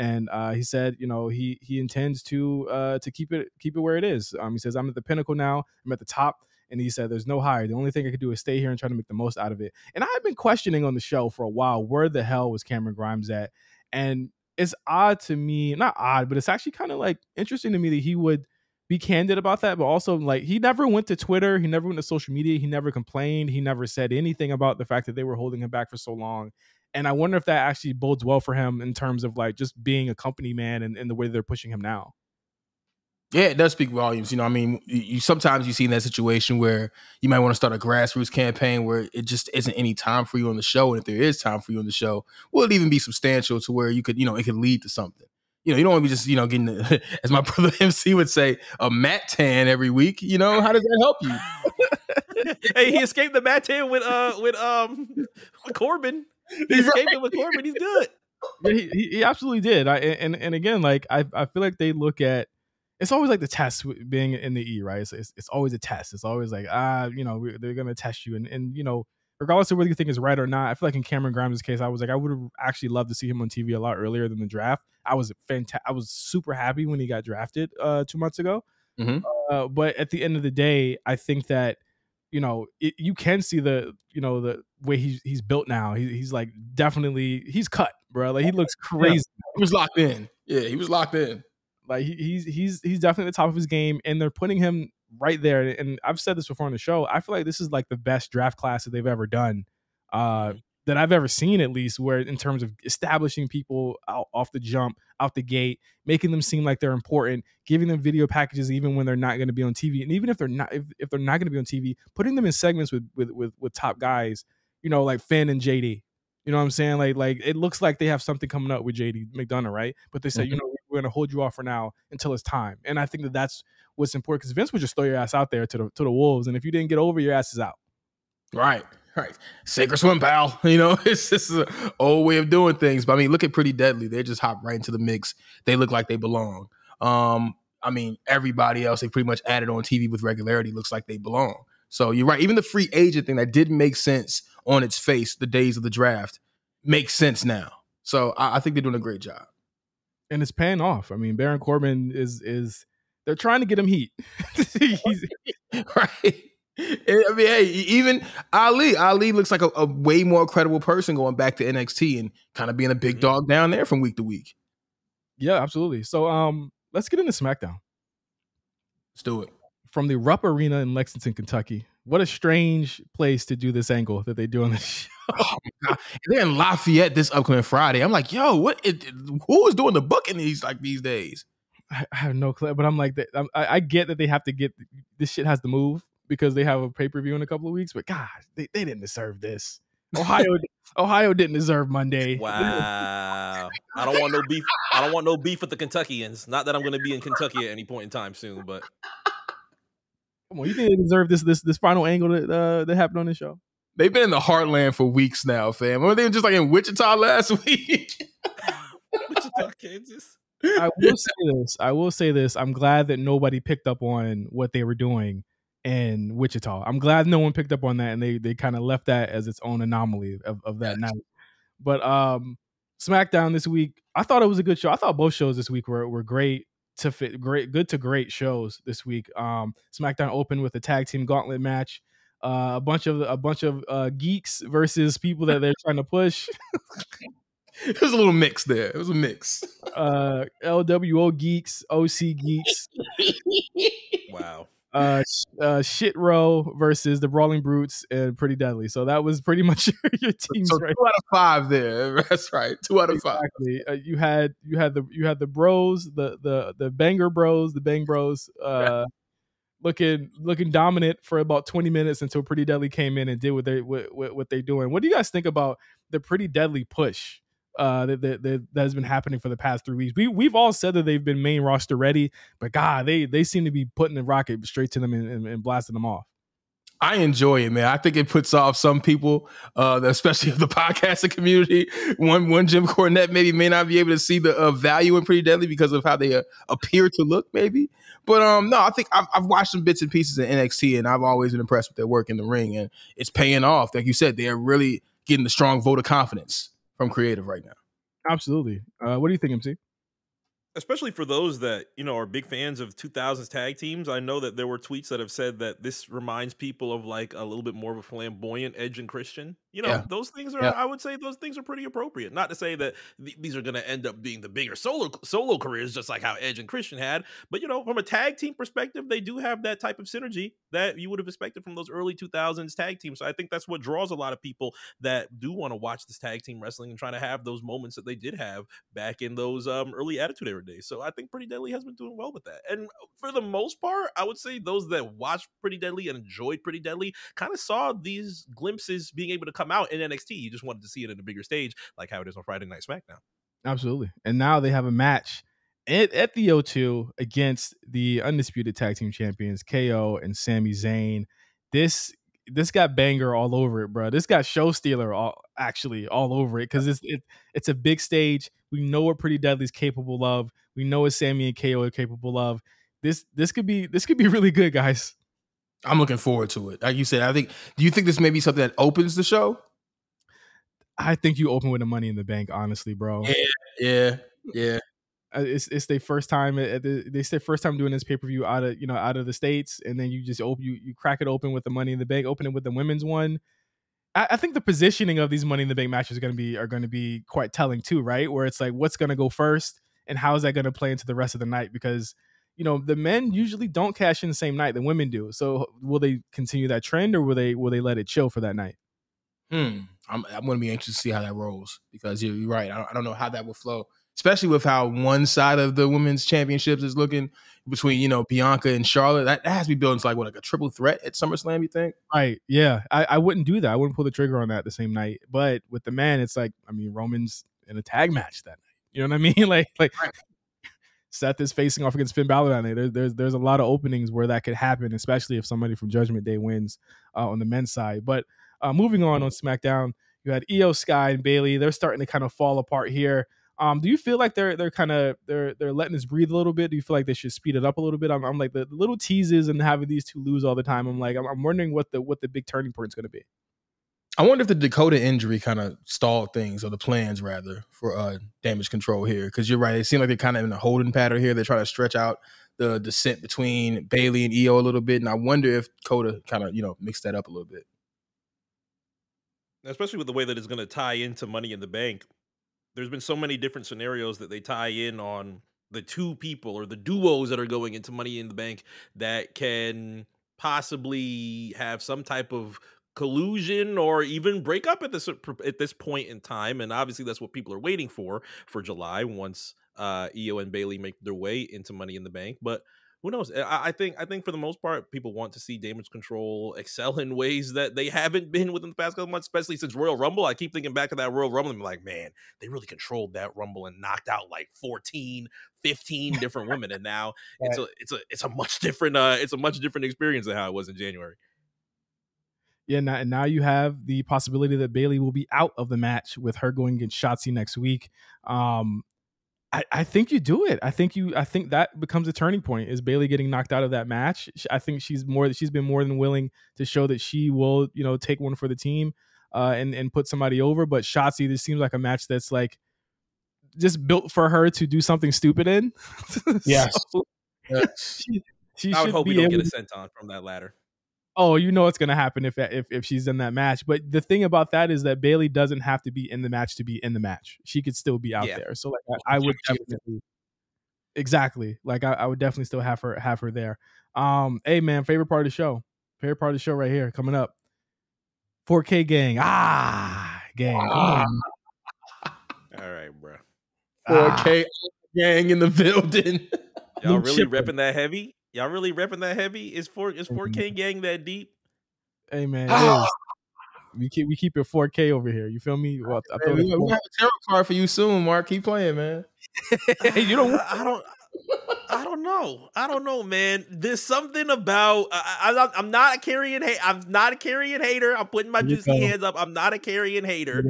And uh, he said, you know, he he intends to uh, to keep it keep it where it is. Um, he says, I'm at the pinnacle now. I'm at the top. And he said, There's no higher. The only thing I could do is stay here and try to make the most out of it. And I've been questioning on the show for a while where the hell was Cameron Grimes at? And it's odd to me, not odd, but it's actually kind of like interesting to me that he would be candid about that, but also like he never went to Twitter, he never went to social media, he never complained, he never said anything about the fact that they were holding him back for so long. And I wonder if that actually bodes well for him in terms of like just being a company man and, and the way they're pushing him now. Yeah, it does speak volumes. You know, I mean, you, you, sometimes you see in that situation where you might want to start a grassroots campaign where it just isn't any time for you on the show, and if there is time for you on the show, will it even be substantial to where you could, you know, it could lead to something. You know, you don't want to be just, you know, getting, the, as my brother MC would say, a mat tan every week. You know, how does that help you? hey, he escaped the mat tan with uh with um with Corbin. He escaped right. it with Corbin. He's good. Yeah, he, he absolutely did. I and and again, like I I feel like they look at it's always like the test being in the E, right? It's, it's, it's always a test. It's always like, ah, you know, they're going to test you. And, and, you know, regardless of whether you think is right or not, I feel like in Cameron Grimes' case, I was like, I would have actually loved to see him on TV a lot earlier than the draft. I was fantastic. I was super happy when he got drafted uh, two months ago. Mm-hmm. Uh, but at the end of the day, I think that, you know, it, you can see the, you know, the way he's, he's built now. He, he's like definitely, he's cut, bro. Like he looks crazy. Yeah. He was locked in. Yeah, he was locked in. Like he, he's he's he's definitely at the top of his game, and they're putting him right there. And I've said this before on the show. I feel like this is like the best draft class that they've ever done, uh, mm-hmm. That I've ever seen at least. Where in terms of establishing people out off the jump, out the gate, making them seem like they're important, giving them video packages even when they're not going to be on TV, and even if they're not if, if they're not going to be on TV, putting them in segments with with with with top guys, you know, like Finn and JD. You know what I'm saying? Like, like it looks like they have something coming up with JD McDonagh, right? But they say, mm-hmm. you know, we're going to hold you off for now until it's time. And I think that that's what's important because Vince would just throw your ass out there to the to the wolves, and if you didn't get over, your ass is out. Right. Right. Sacred swim, pal. You know, it's just an old way of doing things. But I mean, look at Pretty Deadly. They just hop right into the mix. They look like they belong. Um, I mean, everybody else they pretty much added on TV with regularity looks like they belong. So you're right. Even the free agent thing that didn't make sense on its face the days of the draft makes sense now. So I, I think they're doing a great job. And it's paying off. I mean, Baron Corbin is is they're trying to get him heat. right. I mean, hey, even Ali, Ali looks like a, a, way more credible person going back to NXT and kind of being a big mm-hmm. dog down there from week to week. Yeah, absolutely. So, um, let's get into SmackDown. Let's do it. From the Rupp Arena in Lexington, Kentucky, what a strange place to do this angle that they do on the show. Oh They're in Lafayette this upcoming Friday. I'm like, yo, what? Who is doing the booking these like these days? I, I have no clue, but I'm like, I, I get that they have to get this shit has to move because they have a pay per view in a couple of weeks. But God, they, they didn't deserve this. Ohio, Ohio didn't deserve Monday. Wow, I don't want no beef. I don't want no beef with the Kentuckians. Not that I'm going to be in Kentucky at any point in time soon, but Come on, you think they deserve this this this final angle that uh, that happened on this show? They've been in the heartland for weeks now, fam. Were they just like in Wichita last week? Wichita, Kansas. I will say this. I will say this. I'm glad that nobody picked up on what they were doing in Wichita. I'm glad no one picked up on that and they they kind of left that as its own anomaly of, of that night. But um SmackDown this week, I thought it was a good show. I thought both shows this week were were great to fit great good to great shows this week. Um, SmackDown opened with a tag team gauntlet match. Uh, a bunch of a bunch of uh, geeks versus people that they're trying to push. it was a little mix there. It was a mix. Uh, LWO geeks, OC geeks. Wow. Uh, uh, shit row versus the brawling brutes and pretty deadly. So that was pretty much your teams, So right? two out of five there. That's right. Two out of five. Exactly. Uh, you had you had the you had the bros, the the the banger bros, the bang bros, uh, looking looking dominant for about twenty minutes until Pretty Deadly came in and did what they what, what, what they're doing. What do you guys think about the Pretty Deadly push? Uh, that, that, that that has been happening for the past three weeks. We we've all said that they've been main roster ready, but God, they they seem to be putting the rocket straight to them and, and, and blasting them off. I enjoy it, man. I think it puts off some people, uh, especially the podcasting community. One one Jim Cornette maybe may not be able to see the uh, value in Pretty Deadly because of how they uh, appear to look, maybe. But um, no, I think I've, I've watched some bits and pieces in NXT, and I've always been impressed with their work in the ring, and it's paying off. Like you said, they are really getting the strong vote of confidence from creative right now. Absolutely. Uh, what do you think, MC? Especially for those that you know are big fans of 2000s tag teams i know that there were tweets that have said that this reminds people of like a little bit more of a flamboyant edge and christian you know Yeah. those things are Yeah. i would say those things are pretty appropriate not to say that th- these are going to end up being the bigger solo solo careers just like how edge and christian had but you know from a tag team perspective they do have that type of synergy that you would have expected from those early 2000s tag teams so i think that's what draws a lot of people that do want to watch this tag team wrestling and trying to have those moments that they did have back in those um, early Attitude Era days. So I think Pretty Deadly has been doing well with that. And for the most part, I would say those that watched Pretty Deadly and enjoyed Pretty Deadly kind of saw these glimpses being able to come out in NXT. You just wanted to see it in a bigger stage, like how it is on Friday Night SmackDown. Absolutely. And now they have a match at, at the O2 against the undisputed tag team champions KO and Sami Zayn. This this got banger all over it, bro. This got show stealer all actually all over it because it's it, it's a big stage. We know what Pretty Deadly's capable of. We know what Sami and KO are capable of. This this could be this could be really good, guys. I'm looking forward to it. Like you said, I think. Do you think this may be something that opens the show? I think you open with the money in the bank, honestly, bro. Yeah, yeah, yeah. Uh, it's it's their first time at the, it's their first time doing this pay per view out of you know out of the states, and then you just open you you crack it open with the Money in the Bank, open it with the women's one. I, I think the positioning of these Money in the Bank matches are going to be are going to be quite telling too, right? Where it's like what's going to go first, and how is that going to play into the rest of the night? Because you know the men usually don't cash in the same night, the women do. So will they continue that trend, or will they will they let it chill for that night? Hmm. I'm I'm going to be anxious to see how that rolls because you're, you're right. I don't, I don't know how that will flow, especially with how one side of the women's championships is looking between you know Bianca and Charlotte. That, that has to be building to like what like a triple threat at SummerSlam. You think? Right. Yeah. I, I wouldn't do that. I wouldn't pull the trigger on that the same night. But with the man, it's like, I mean, Roman's in a tag match that night. You know what I mean? Like, like Right. Seth is facing off against Finn Balor that night. There's there's there's a lot of openings where that could happen, especially if somebody from Judgment Day wins uh, on the men's side. But uh, moving on on SmackDown, you had Iyo Sky and Bayley. They're starting to kind of fall apart here. Um, do you feel like they're they're kind of they're they're letting us breathe a little bit? Do you feel like they should speed it up a little bit? I'm, I'm like the little teases and having these two lose all the time. I'm like I'm, I'm wondering what the what the big turning point is going to be. I wonder if the Dakota injury kind of stalled things or the plans rather for uh damage control here because you're right. It seemed like they're kind of in a holding pattern here. They're trying to stretch out the descent between Bayley and Iyo a little bit, and I wonder if Dakota kind of you know mixed that up a little bit. especially with the way that it's going to tie into Money in the Bank. There's been so many different scenarios that they tie in on the two people or the duos that are going into Money in the Bank that can possibly have some type of collusion or even break up at this at this point in time and obviously that's what people are waiting for for July once uh Iyo and Bayley make their way into Money in the Bank but who knows? I, I think I think for the most part, people want to see damage control excel in ways that they haven't been within the past couple months, especially since Royal Rumble. I keep thinking back to that Royal Rumble and be like, man, they really controlled that Rumble and knocked out like 14, 15 different women. And now it's a it's a it's a much different uh it's a much different experience than how it was in January. Yeah, now, and now you have the possibility that Bayley will be out of the match with her going against Shotzi next week. Um, I, I think you do it. I think you. I think that becomes a turning point. Is Bayley getting knocked out of that match? I think she's more. She's been more than willing to show that she will, you know, take one for the team, uh, and and put somebody over. But Shotzi, this seems like a match that's like just built for her to do something stupid in. Yes. So, Yes. she, she I would should hope we be don't get a to- senton from that ladder. Oh, you know what's gonna happen if if if she's in that match. But the thing about that is that Bayley doesn't have to be in the match to be in the match. She could still be out Yeah. there. So like I, I would definitely exactly like I, I would definitely still have her have her there. Um, hey man, favorite part of the show, favorite part of the show right here coming up. 4K gang, ah, gang, come on. All right, bro. 4K gang in the building. Y'all really chipper. repping that heavy? Y'all really repping that heavy? Is four is four K gang that deep? Hey man, it Ah. we keep we keep it 4K over here. You feel me? Well, I Man, thought we, we have a tarot card for you soon, Mark. Keep playing, man. you don't. I, I don't. I don't know. I don't know, man. There's something about I, I, I'm not- a Karrion. Ha- I'm not a Karrion hater. I'm putting my juicy hands up. I'm not a Karrion hater.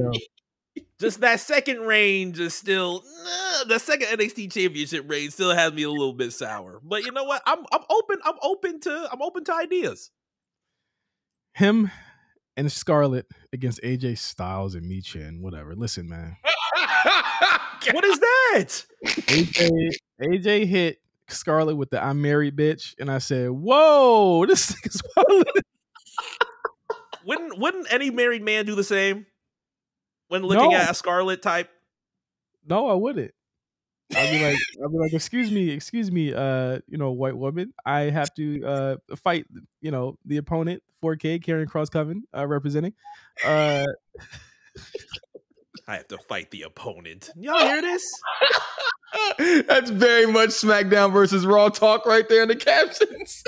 Just that second range is still nah, the second NXT Championship range still has me a little bit sour. But you know what? I'm I'm open. I'm open to I'm open to ideas. him and Scarlett against AJ Styles and Michin, whatever. Listen, man. What is that? AJ AJ hit Scarlett with the I'm married bitch, and I said, Whoa, this is Wouldn't wouldn't any married man do the same when looking No. at a Scarlett type? No, I wouldn't. I'd be like, I'd be like, excuse me, excuse me, uh, you know, white woman. I have to uh fight, you know, the opponent, 4K, Karrion Kross Coven, uh, representing. Uh I have to fight the opponent. Y'all hear this? That's very much SmackDown versus Raw talk right there in the captions.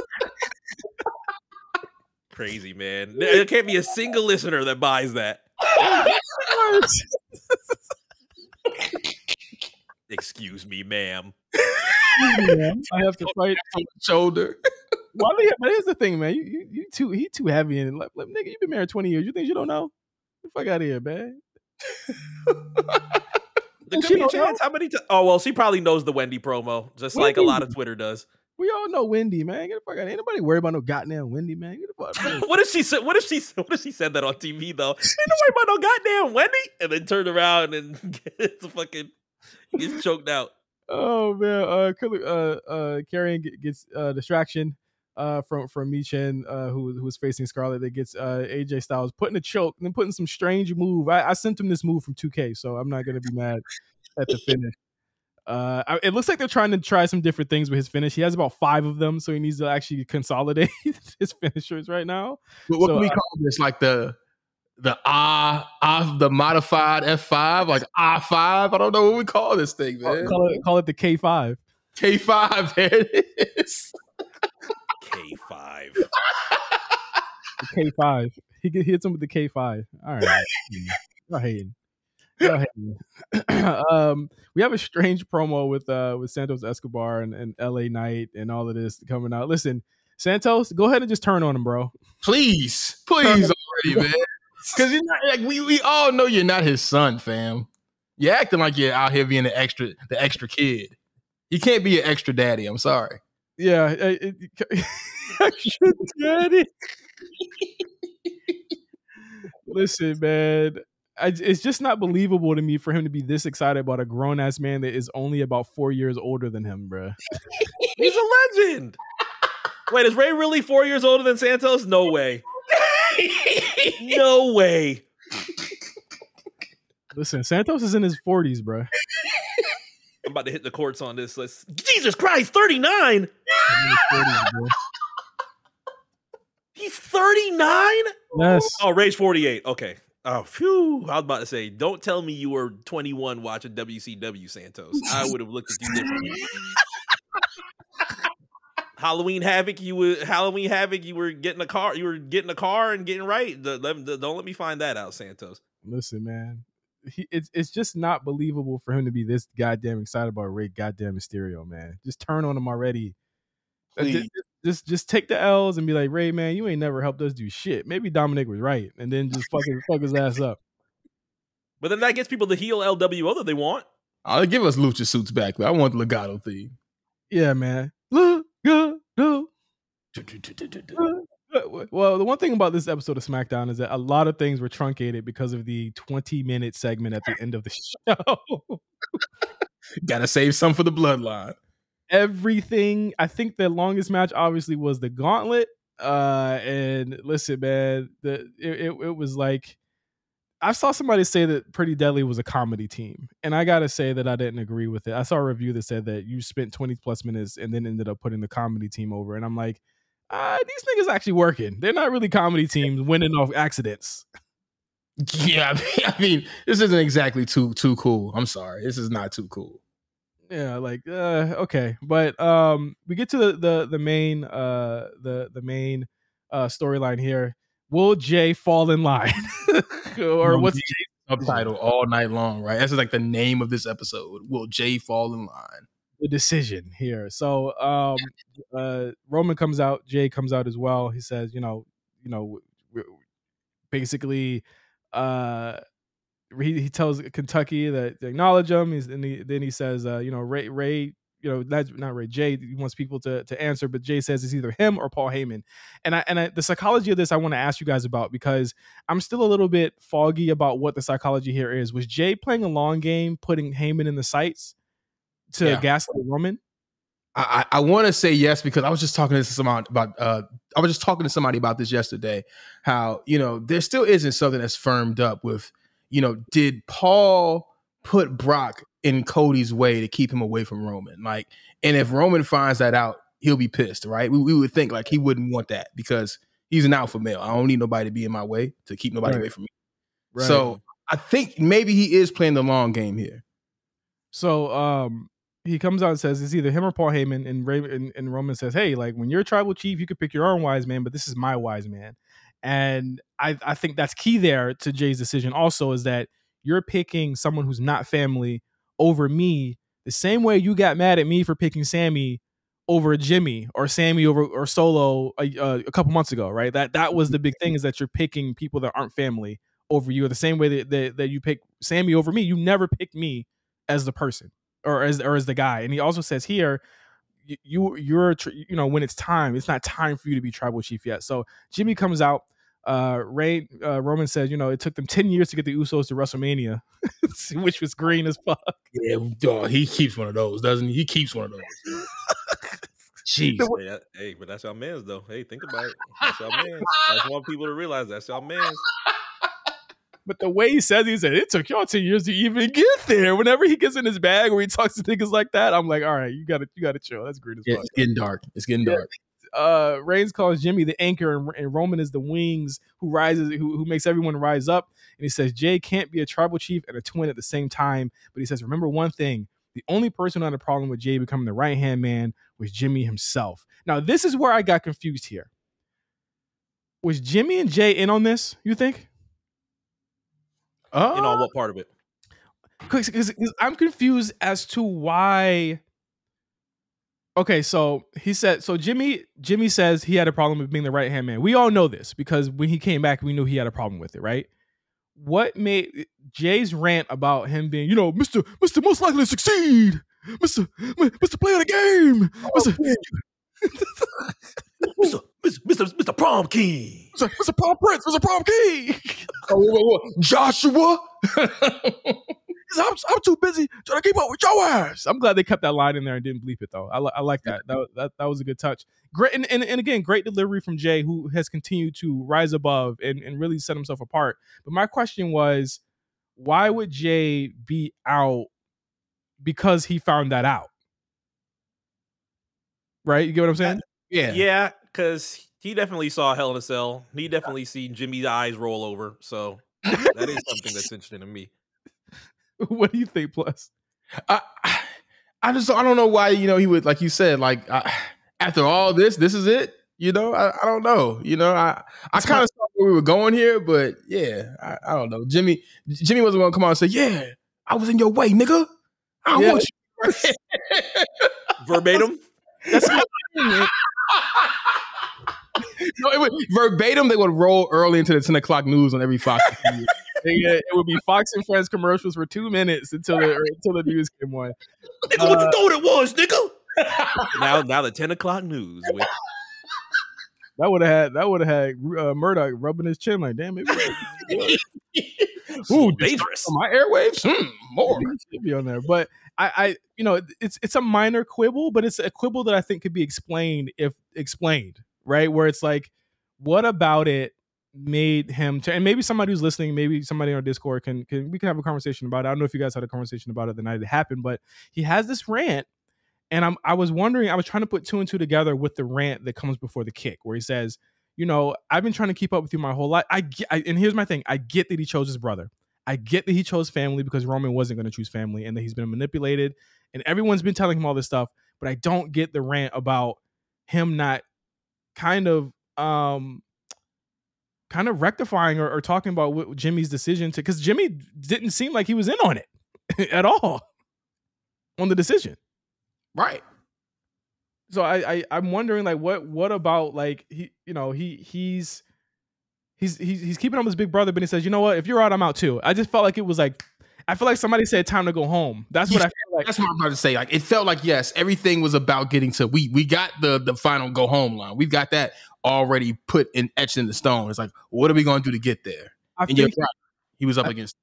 Crazy man. There there can't be a single listener that buys that. Excuse me, ma'am. I have to fight. On the shoulder. Well, yeah, but here's the thing, man. You, you, you too, he too heavy in it. Like, like, nigga, you've been married 20 years. You think you don't know? The fuck out of here, man. There She could be a don't know. chance. How many? T- oh well, she probably knows the Wendy promo, just like a lot of Twitter does. We all know Wendy, man. Get the fuck out. Ain't nobody worried about no goddamn Wendy, man. Get the fuck out what if she said? What if she? What if she said that on TV though? Ain't no worry about no goddamn Wendy, and then turned around and gets a fucking gets choked out. Oh man, uh, Killer- uh, uh, Karrion gets uh distraction uh from from Michin, uh, who who was facing Scarlett. That gets uh AJ Styles putting a choke and then putting some strange move. I, I sent him this move from 2K, so I'm not gonna be mad at the finish. Uh, it looks like they're trying to try some different things with his finish. He has about five of them, so he needs to actually consolidate his finishers right now. What, what So, can we uh, call this? Like the the ah ah the modified F five, like I five. I don't know what we call this thing, man. Call it call it the K5. K five. There it is. K five. The K5. He get- he hits him with the K5. All right. Go ahead. Go ahead. um, we have a strange promo with uh with Santos Escobar and, and LA Knight and all of this coming out. Listen, Santos, go ahead and just turn on him, bro. Please, please already, man. Because you're not like we we all know you're not his son, fam. You're acting like you're out here being the extra the extra kid. You can't be an extra daddy. I'm sorry. Yeah, it, it, extra daddy. Listen, man. I, it's just not believable to me for him to be this excited about a grown ass man that is only about four years older than him, bruh. He's a legend. Wait, is Rey really four years older than Santos? No way. No way. Listen, Santos is in his forties, bruh. I'm about to hit the courts on this. Let's Jesus Christ, 39. He's in his 40s, bro. He's 39. Yes. Oh, Rage 48. Okay. Oh, phew. I was about to say, don't tell me you were 21 watching WCW Santos. I would have looked at you differently. Halloween Havoc, you were Halloween Havoc. You were getting a car. You were getting a car and getting right. The- let- the- don't let me find that out, Santos. Listen, man. He, it's it's just not believable for him to be this goddamn excited about Rey goddamn Mysterio, man. Just turn on him already. Please. Just just take the L's and be like, Rey, man, you ain't never helped us do shit. Maybe Dominik was right, and then just fucking fuck his ass up. But then that gets people the heel LWO that they want. I'll give us lucha suits back. Though. I want the legato theme. Yeah, man. Look good. Look. Well, the one thing about this episode of SmackDown is that a lot of things were truncated because of the 20 minute segment at the end of the show. Gotta save some for the bloodline. Everything, I think the longest match obviously was the gauntlet, Uh, and listen, man, the it, it, it was like I saw somebody say that Pretty Deadly was a comedy team, and I gotta say that I didn't agree with it. I saw a review that said that you spent 20 plus minutes and then ended up putting the comedy team over, and I'm like, ah, these niggas actually working. They're not really comedy teams winning off accidents. Yeah, I mean, I mean, this isn't exactly too too cool. I'm sorry, this is not too cool. Yeah, like uh, okay, but um, we get to the the the main uh the the main uh storyline here. Will Jey fall in line, or what's the subtitle all night long? Right, that's like the name of this episode. Will Jey fall in line? the decision here. So um uh Roman comes out, Jey comes out as well. He says, you know, you know, basically uh he, he tells Kentucky that to acknowledge him. He's, and he, then he says, uh, you know, Ray, Ray, you know, not, not Ray, Jey, he wants people to, to answer, but Jey says it's either him or Paul Heyman. And I, and I, the psychology of this, I want to ask you guys about because I'm still a little bit foggy about what the psychology here is. Was Jey playing a long game, putting Heyman in the sights to Yeah. gaslight Roman? I, I, I want to say yes because I was just talking to someone about uh I was just talking to somebody about this yesterday. How you know there still isn't something that's firmed up with you know did Paul put Brock in Cody's way to keep him away from Roman? Like and if Roman finds that out he'll be pissed right? We, we would think like he wouldn't want that because he's an alpha male. I don't need nobody to be in my way to keep nobody Right. away from me. So I think maybe he is playing the long game here. So um he comes out and says it's either him or Paul Heyman, and Ray and, and Roman says, "Hey, like when you're a tribal chief, you could pick your own wise man, but this is my wise man." And I I think that's key there to Jey's decision. Also, is that you're picking someone who's not family over me, the same way you got mad at me for picking Sami over Jimmy or Sami over or Solo a, a couple months ago, right? That that was the big thing is that you're picking people that aren't family over you, the same way that that, that you pick Sami over me. You never pick me as the person or as or as the guy. And he also says here, you you're you know when it's time, it's not time for you to be tribal chief yet. So Jimmy comes out. Uh, Ray uh, Roman says, you know, it took them ten years to get the Usos to WrestleMania, which was green as fuck. yeah dog, he keeps one of those doesn't he he keeps one of those Jeez. Hey, that- hey, but that's our man's though. Hey, think about it. That's our man's. I just want people to realize that's our man's. But the way he says, he said it took y'all ten years to even get there. Whenever he gets in his bag or he talks to niggas like that, I'm like, all right, you gotta you gotta chill. That's green as Yeah, fuck. it's getting dark. It's getting Yeah. dark. Uh Reigns calls Jimmy the anchor and, and Roman is the wings who rises who, who makes everyone rise up and he says Jey can't be a tribal chief and a twin at the same time but he says remember one thing the only person who had a problem with Jey becoming the right hand man was Jimmy himself now this is where I got confused here was Jimmy and Jey in on this you think Uh, You know what part of it? because I'm confused as to why. Okay, so he said so. Jimmy Jimmy says he had a problem with being the right hand man. We all know this because when he came back, we knew he had a problem with it, right? What made Jey's rant about him being, you know, Mister Mister most likely to succeed, Mister Mister Play of the game, oh, Mister Mr. Mr. Mr. Mr. Prom King. Mister Mister Prom Prince, Mister Prom King. Oh, whoa, whoa. Joshua. He's, I'm, I'm too busy trying to keep up with your ass. I'm glad they kept that line in there and didn't bleep it though. I, li- I like that. That, that. that was a good touch. Great and, and, and again, great delivery from Jey, who has continued to rise above and, and really set himself apart. But my question was, why would Jey be out because he found that out? Right? You get what I'm saying? Uh, yeah. Yeah, because he definitely saw Hell in a Cell. He definitely seen Jimmy's eyes roll over. So that is something that's interesting to me. what do you think, Plus? I, I just I don't know why you know he would like you said like I, after all this this is it you know I, I don't know you know I I kind of saw where we were going here but yeah I, I don't know Jimmy Jimmy wasn't gonna come out and say yeah I was in your way nigga I don't Yeah. want you Verbatim. That's my thing. no, verbatim they would roll early into the 10 o'clock news on every Fox They, uh, it would be Fox and Friends commercials for two minutes until the until the news came on. Nigga, what you thought it was, nigga? now, now the ten o'clock news with That would have had that would have had uh, Murdoch rubbing his chin like, damn it, Ooh, Ooh, dangerous. my airwaves hmm, more should be on there. But I, I, you know, it's it's a minor quibble, but it's a quibble that I think could be explained if explained. right? Where it's like, what about it made him to, and maybe somebody who's listening, maybe somebody on Discord can can we can have a conversation about it. I don't know if you guys had a conversation about it the night it happened, but he has this rant. And I'm I was wondering, I was trying to put two and two together with the rant that comes before the kick, where he says, you know, I've been trying to keep up with you my whole life. I get, I, and here's my thing: I get that he chose his brother. I get that he chose family because Roman wasn't going to choose family, and that he's been manipulated, and everyone's been telling him all this stuff. But I don't get the rant about him not kind of um kind of rectifying or, or talking about what Jimmy's decision to because Jimmy didn't seem like he was in on it at all on the decision. Right. So I, I I'm wondering like what what about like he you know he he's he's he's he's keeping on his big brother, but he says you know what if you're out I'm out too. I just felt like it was like I feel like somebody said time to go home. That's what Yeah, I feel like. That's what I'm about to say. Like it felt like yes, everything was about getting to we we got the the final go home line. We've got that already put in etched in the stone. It's like what are we going to do to get there? I And think. He was up I- against.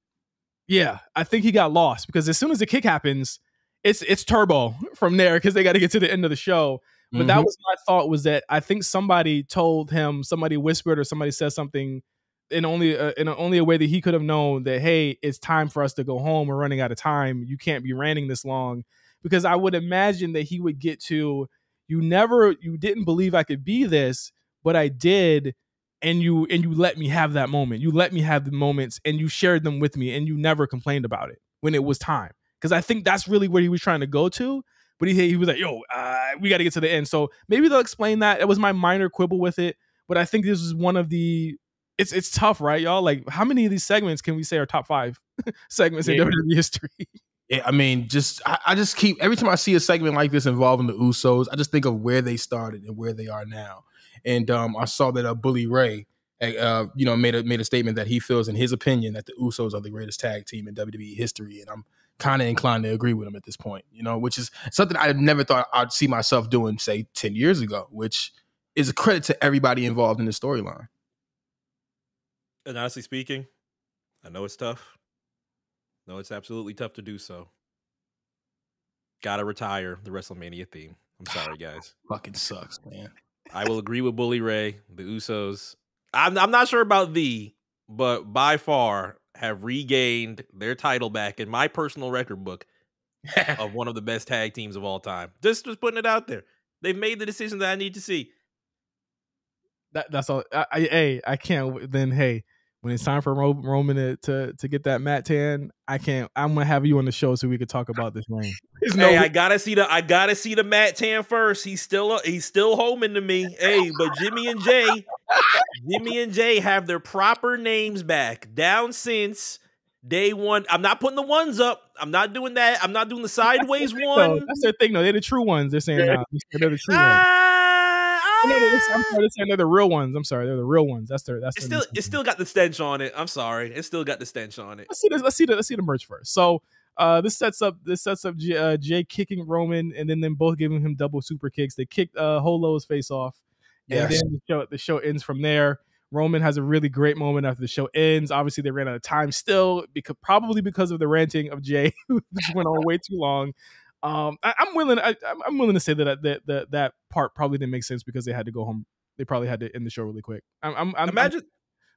Yeah, I think he got lost because as soon as the kick happens, it's it's turbo from there because they got to get to the end of the show. But that Mhm. was my thought was that I think somebody told him, somebody whispered or somebody said something in only uh, in only a way that he could have known that hey, it's time for us to go home. We're running out of time. You can't be ranting this long because I would imagine that he would get to you never you didn't believe I could be this, but I did and you and you let me have that moment. You let me have the moments and you shared them with me and you never complained about it when it was time. Because I think that's really where he was trying to go to. But he he was like, "Yo, uh, we got to get to the end." So maybe they'll explain that. It was my minor quibble with it, but I think this is one of the. It's it's tough, right, y'all? Like, how many of these segments can we say are top five segments in WWE history? Yeah, I mean, just I, I just keep every time I see a segment like this involving the Usos, I just think of where they started and where they are now. And um, I saw that uh, Bully Ray, uh, you know, made a made a statement that he feels, in his opinion, that the Usos are the greatest tag team in WWE history, and I'm kind of inclined to agree with him at this point. You know, which is something I never thought I'd see myself doing, say, ten years ago, which is a credit to everybody involved in the storyline. And honestly speaking, I know it's tough. No, it's absolutely tough to do so. Gotta retire the WrestleMania theme. I'm ah, sorry, guys. Fucking sucks, man. I will agree with Bully Ray. The Usos. I'm I'm not sure about the, but by far have regained their title back in my personal record book of one of the best tag teams of all time. Just just putting it out there. They've made the decision that I need to see. That that's all. I, I hey, I can't. Then hey, when it's time for Ro- Roman to, to to get that Matt Tan, I can't. I'm gonna have you on the show so we could talk about this ring. There's Hey, I gotta see the I gotta see the Matt Tan first. He's still he's still homing to me. Hey, but Jimmy and Jey, Jimmy and Jey have their proper names back down since day one. I'm not putting the ones up. I'm not doing that. I'm not doing the sideways So one. that's their thing. though. they're the true ones. They're saying Yeah. They're the true ones. Ah, no, no, this- I'm sorry, they're they're the real ones. I'm sorry, they're the real ones. That's their. That's It's their still new it's still got the stench on it. I'm sorry. It's still got the stench on it. let's see this. Let's see the let's see the merch first. So uh this sets up this sets up J, uh, Jey kicking Roman and then them both giving him double super kicks. They kicked uh Holo's face off. And Yes. then the show the show ends from there. Roman has a really great moment after the show ends. Obviously, they ran out of time still because probably because of the ranting of Jey, which went on way too long. Um, I, I'm willing. I, I'm- I'm willing to say that that that that part probably didn't make sense because they had to go home. They probably had to end the show really quick. I'm, I'm, I'm Imagine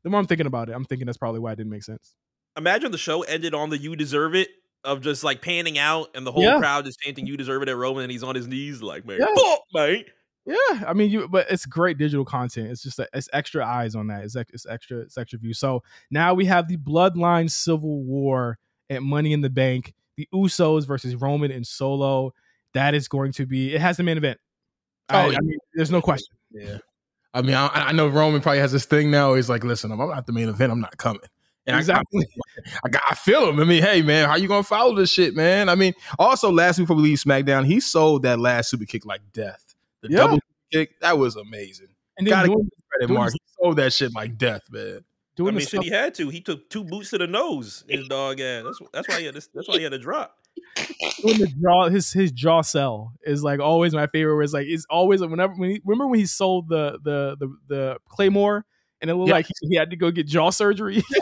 the more I'm thinking about it, I'm thinking that's probably why it didn't make sense. imagine the show ended on the "You deserve it" of just like panning out and the whole Yeah. crowd just chanting "You deserve it" at Roman, and he's on his knees like, "Man, Yeah. mate." Yeah, I mean, you, but it's great digital content. It's just it's extra eyes on that. It's, it's extra it's extra view. So now we have the Bloodline Civil War at Money in the Bank. The Usos versus Roman and Solo. That is going to be. It has the main event. I, Oh, I yeah. mean, there's no question. Yeah. I mean, I, I know Roman probably has this thing now. He's like, listen, I'm not the main event, I'm not coming. And I- exactly. I, I, got- I feel him. I mean, hey, man, how you going to follow this shit, man? I mean, also, last week before we leave SmackDown, he sold that last super kick like death. The Yeah. double kick, that was amazing. and then Gotta doing, give credit, Mark. He sold that shit like death, man. I mean, shit, he had to. He took two boots to the nose. His dog ass. That's that's why he had to, that's why he had to drop. doing the jaw. His his jaw cell is like always my favorite. Where it's like it's always whenever when he, remember when he sold the the the, the Claymore and it looked Yeah. like he, he had to go get jaw surgery.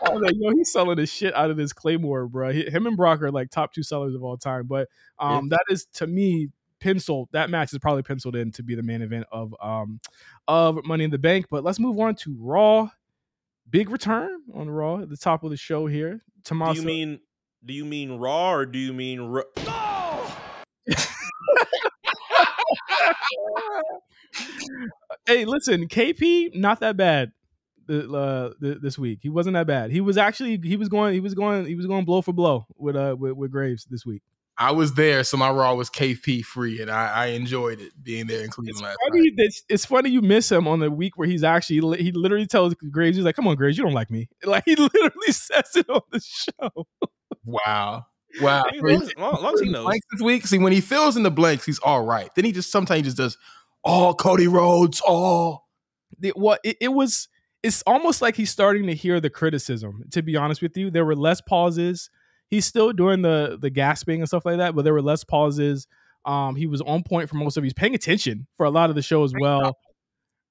I was like, yo, he's selling the shit out of this Claymore, bro. Him and Brock are like top two sellers of all time. But um, that is to me penciled. That match is probably penciled in to be the main event of um of Money in the Bank. But let's move on to Raw. Big return on Raw at the top of the show here. Tommaso. Do you mean do you mean Raw or do you mean Ra- hey, listen, KP not that bad. Uh, this week he wasn't that bad. He was actually he was going he was going he was going blow for blow with uh with, with Graves this week. I was there, so my Raw was KP free, and I, I enjoyed it being there in Cleveland It's last funny, that, it's funny you miss him on the week where he's actually he literally tells Graves he's like, "Come on, Graves, you don't like me." Like he literally says it on the show. Wow, wow. I mean, long, as- long, he knows. Blanks this week. See, when he fills in the blanks, he's all right. Then he just sometimes he just does all Cody Rhodes, all. the, what it, it was it's almost like he's starting to hear the criticism to be honest with you there were less pauses he's still doing the the gasping and stuff like that but there were less pauses. Um he was on point for most of he's paying attention for a lot of the show as well.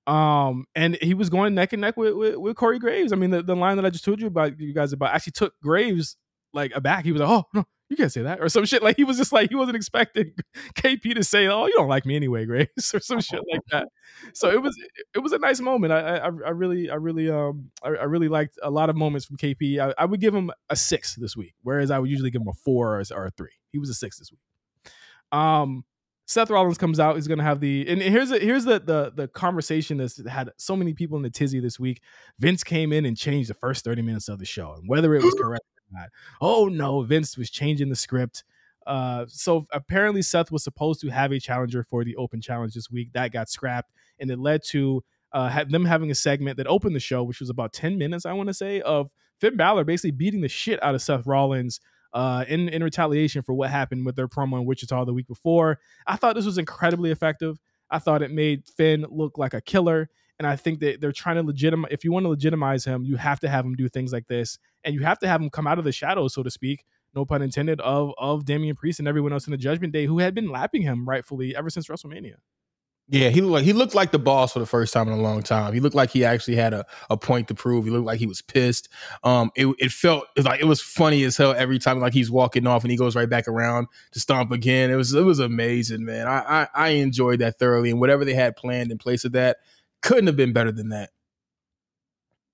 um and he was going neck and neck with with, with corey graves. I mean the, the line that i just told you about you guys about actually took graves like aback. He was like oh no you can't say that or some shit like he was just like he wasn't expecting kp to say oh you don't like me anyway Grace or some shit like that so it was it was a nice moment. I I, I really I really um I, I really liked a lot of moments from KP. I, I would give him a six this week, whereas I would usually give him a four or, a- or a three. He was a six this week. Um, Seth Rollins comes out. He's gonna have the and here's the, here's the the the conversation that's had so many people in the tizzy this week. Vince came in and changed the first thirty minutes of the show, and whether it was correct or Oh no, Vince was changing the script. Uh, so apparently Seth was supposed to have a challenger for the Open Challenge this week. That got scrapped, and it led to uh, them having a segment that opened the show, which was about ten minutes, I want to say, of Finn Balor basically beating the shit out of Seth Rollins uh, in in retaliation for what happened with their promo in Wichita the week before. I thought this was incredibly effective. I thought it made Finn look like a killer. And I think that they're trying to legitimize. If you want to legitimize him, you have to have him do things like this, and you have to have him come out of the shadows, so to speak, no pun intended, of of Damian Priest and everyone else in the Judgment Day who had been lapping him rightfully ever since WrestleMania. Yeah, he looked like he looked like the boss for the first time in a long time. He looked like he actually had a, a point to prove. He looked like he was pissed. Um, it, it felt it like it was funny as hell every time like he's walking off and he goes right back around to stomp again. It was it was amazing, man. I I, I enjoyed that thoroughly, and whatever they had planned in place of that couldn't have been better than that.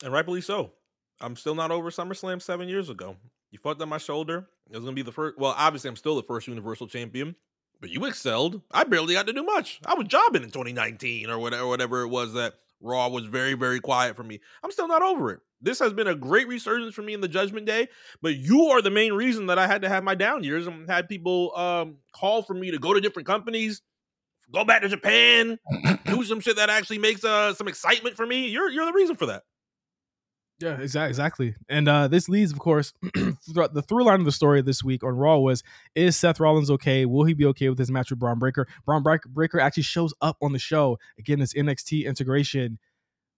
And rightfully so. I'm still not over SummerSlam seven years ago. You fucked up my shoulder. It was gonna be the first. Well, obviously, I'm still the first Universal Champion, but you excelled. I barely got to do much. I was jobbing in 2019 or whatever, whatever it was that Raw was very, very quiet for me. I'm still not over it. This has been a great resurgence for me in the Judgment Day, but you are the main reason that I had to have my down years and had people um, call for me to go to different companies, go back to Japan, do some shit that actually makes uh, some excitement for me. You're you're the reason for that. Yeah, exactly, exactly. And uh, this leads, of course, throughout the through line of the story this week on Raw was: Is Seth Rollins okay? Will he be okay with his match with Bron Breakker? Bron Breakker actually shows up on the show again. This NXT integration.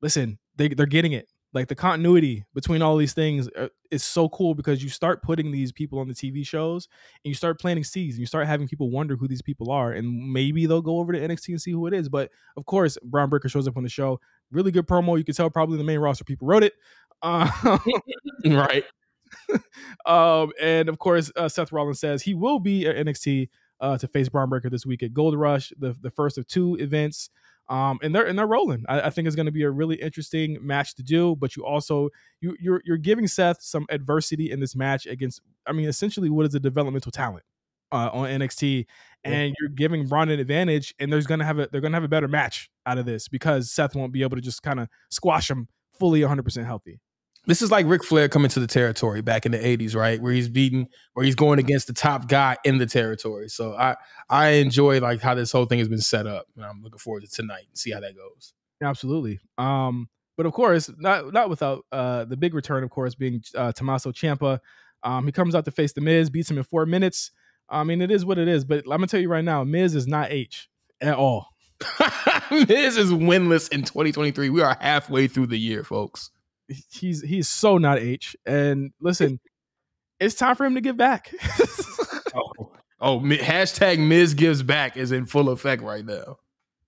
Listen, they they're getting it. Like the continuity between all these things uh, is so cool because you start putting these people on the TV shows and you start planting seeds and you start having people wonder who these people are and maybe they'll go over to NXT and see who it is. But of course, Bron Breakker shows up on the show. Really good promo. You can tell probably the main roster people wrote it. Um, right. um, and of course, uh, Seth Rollins says he will be at NXT uh, to face Bron Breakker this week at Gold Rush, the, the first of two events. Um, and they're and they're rolling. I, I think it's going to be a really interesting match to do. But you also you you're you're giving Seth some adversity in this match against. I mean, essentially, what is a developmental talent uh, on NXT, and you're giving Bron an advantage. And there's gonna have a they're gonna have a better match out of this because Seth won't be able to just kind of squash him fully 100 percent healthy. This is like Ric Flair coming to the territory back in the 80s, right? Where he's beating, where he's going against the top guy in the territory. So I I enjoy like how this whole thing has been set up. And I'm looking forward to tonight and see how that goes. Absolutely. Um, but of course, not not without uh the big return, of course, being uh Tommaso Ciampa. Um, he comes out to face the Miz, beats him in four minutes. I mean, it is what it is. But I'm gonna tell you right now, Miz is not H at all. Miz is winless in 2023. We are halfway through the year, folks. He's he's so not H. And listen, it's time for him to give back. Oh, oh, hashtag Miz gives back is in full effect right now.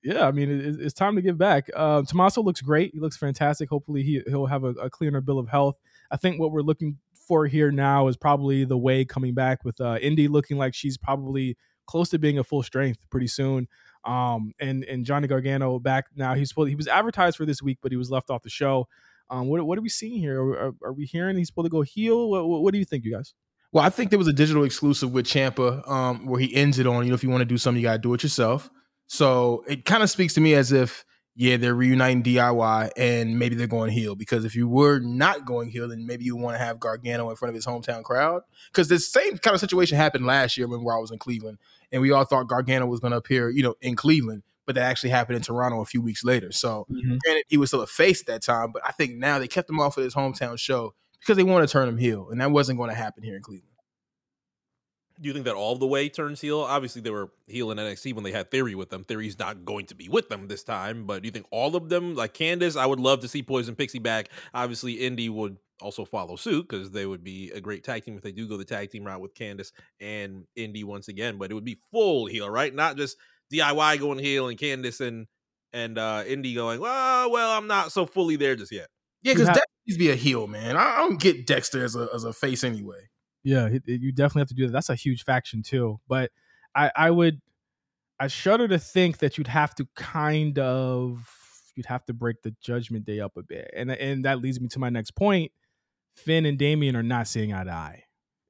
yeah, I mean, it, it's time to give back. Um, Tommaso looks great. He looks fantastic. Hopefully, he he'll have a, a cleaner bill of health. I think what we're looking for here now is probably the way coming back with uh, Indi looking like she's probably close to being a full strength pretty soon. Um, and and Johnny Gargano back now. He's supposed he was advertised for this week, but he was left off the show. Um, what what are we seeing here? Are, are, we hearing he's supposed to go heel? What, what, what do you think, you guys? Well, I think there was a digital exclusive with Ciampa um, where he ends it on, you know, if you want to do something, you got to do it yourself. So it kind of speaks to me as if, yeah, they're reuniting DIY and maybe they're going heel. Because if you were not going heel, then maybe you want to have Gargano in front of his hometown crowd. Because the same kind of situation happened last year when I was in Cleveland. And we all thought Gargano was going to appear, you know, in Cleveland. But that actually happened in Toronto a few weeks later. So Mm-hmm. granted, he was still a face at that time. But I think now they kept him off of his hometown show because they want to turn him heel. And that wasn't going to happen here in Cleveland. Do you think that all the way turns heel? Obviously, they were heel in NXT when they had Theory with them. Theory's not going to be with them this time, but do you think all of them, like Candice, I would love to see Poison Pixie back. Obviously, Indi would also follow suit because they would be a great tag team if they do go the tag team route with Candice and Indi once again. But it would be full heel, right? Not just DIY going heel and Candice and and uh Indi going, well, well, I'm not so fully there just yet. Yeah, because have- Dexter needs to be a heel, man. I I don't get Dexter as a as a face anyway. Yeah, it- it- you definitely have to do that. That's a huge faction too. But I, I would, I shudder to think that you'd have to kind of, you'd have to break the Judgment Day up a bit, and and that leads me to my next point. Finn and Damian are not seeing eye to eye,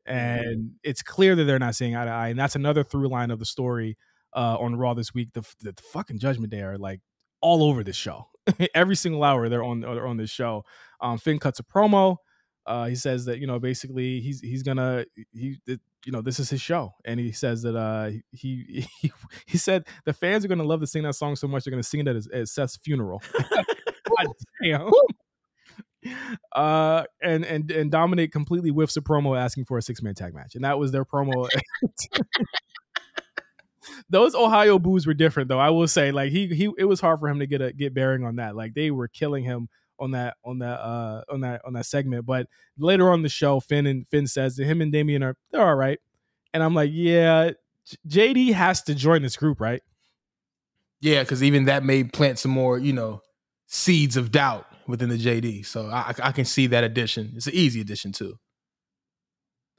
and it's clear that they're not seeing eye to eye, and that's another through line of the story uh, on Raw this week. The, the, fucking Judgment Day are like all over this show. Every single hour they're on they're on this show. Um, Finn cuts a promo. Uh, he says that you know basically he's he's gonna he it- you know this is his show, and he says that uh he he he said the fans are gonna love to sing that song so much they're gonna sing it at, his, at Seth's funeral. God damn. Uh and and and Dominik completely whiffs a promo asking for a six man tag match, and that was their promo. Those Ohio boos were different, though. I will say, like he he, it was hard for him to get a get bearing on that. Like they were killing him on that on that uh on that on that segment. But later on the show, Finn and Finn says that him and Damian are they're all right, and I'm like, yeah, JD has to join this group, right? Yeah, because even that may plant some more, you know, seeds of doubt within the JD. So I, I can see that addition. It's an easy addition too.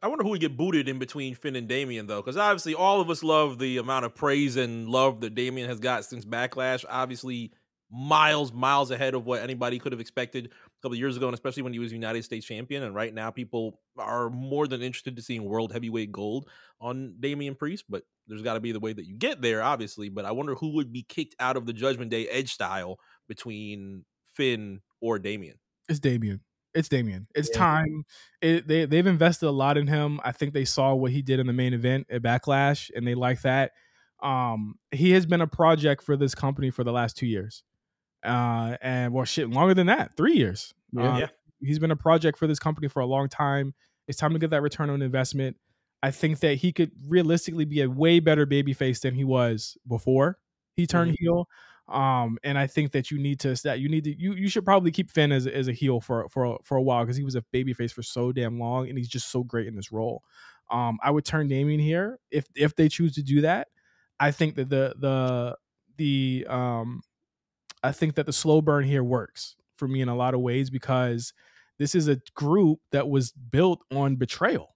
I wonder who would get booted in between Finn and Damian though, because obviously all of us love the amount of praise and love that Damian has got since Backlash. Obviously, miles, miles ahead of what anybody could have expected a couple years ago, and especially when he was United States champion. And right now, people are more than interested to seeing World Heavyweight Gold on Damian Priest. But there's got to be the way that you get there, obviously. But I wonder who would be kicked out of the Judgment Day Edge style between Finn or Damian. It's Damian. It's Damian. It's Yeah. time. It, they they've invested a lot in him. I think they saw what he did in the main event at Backlash, and they like that. Um, he has been a project for this company for the last two years, uh, and well, shit, longer than that, three years. Yeah. Uh, Yeah. he's been a project for this company for a long time. It's time to get that return on investment. I think that he could realistically be a way better babyface than he was before he turned heel. Um, and I think that you need to that you need to you you should probably keep Finn as, as a heel for for for a while because he was a babyface for so damn long and he's just so great in this role. Um, I would turn Damian here if if they choose to do that. I think that the the the um I think that the slow burn here works for me in a lot of ways because this is a group that was built on betrayal.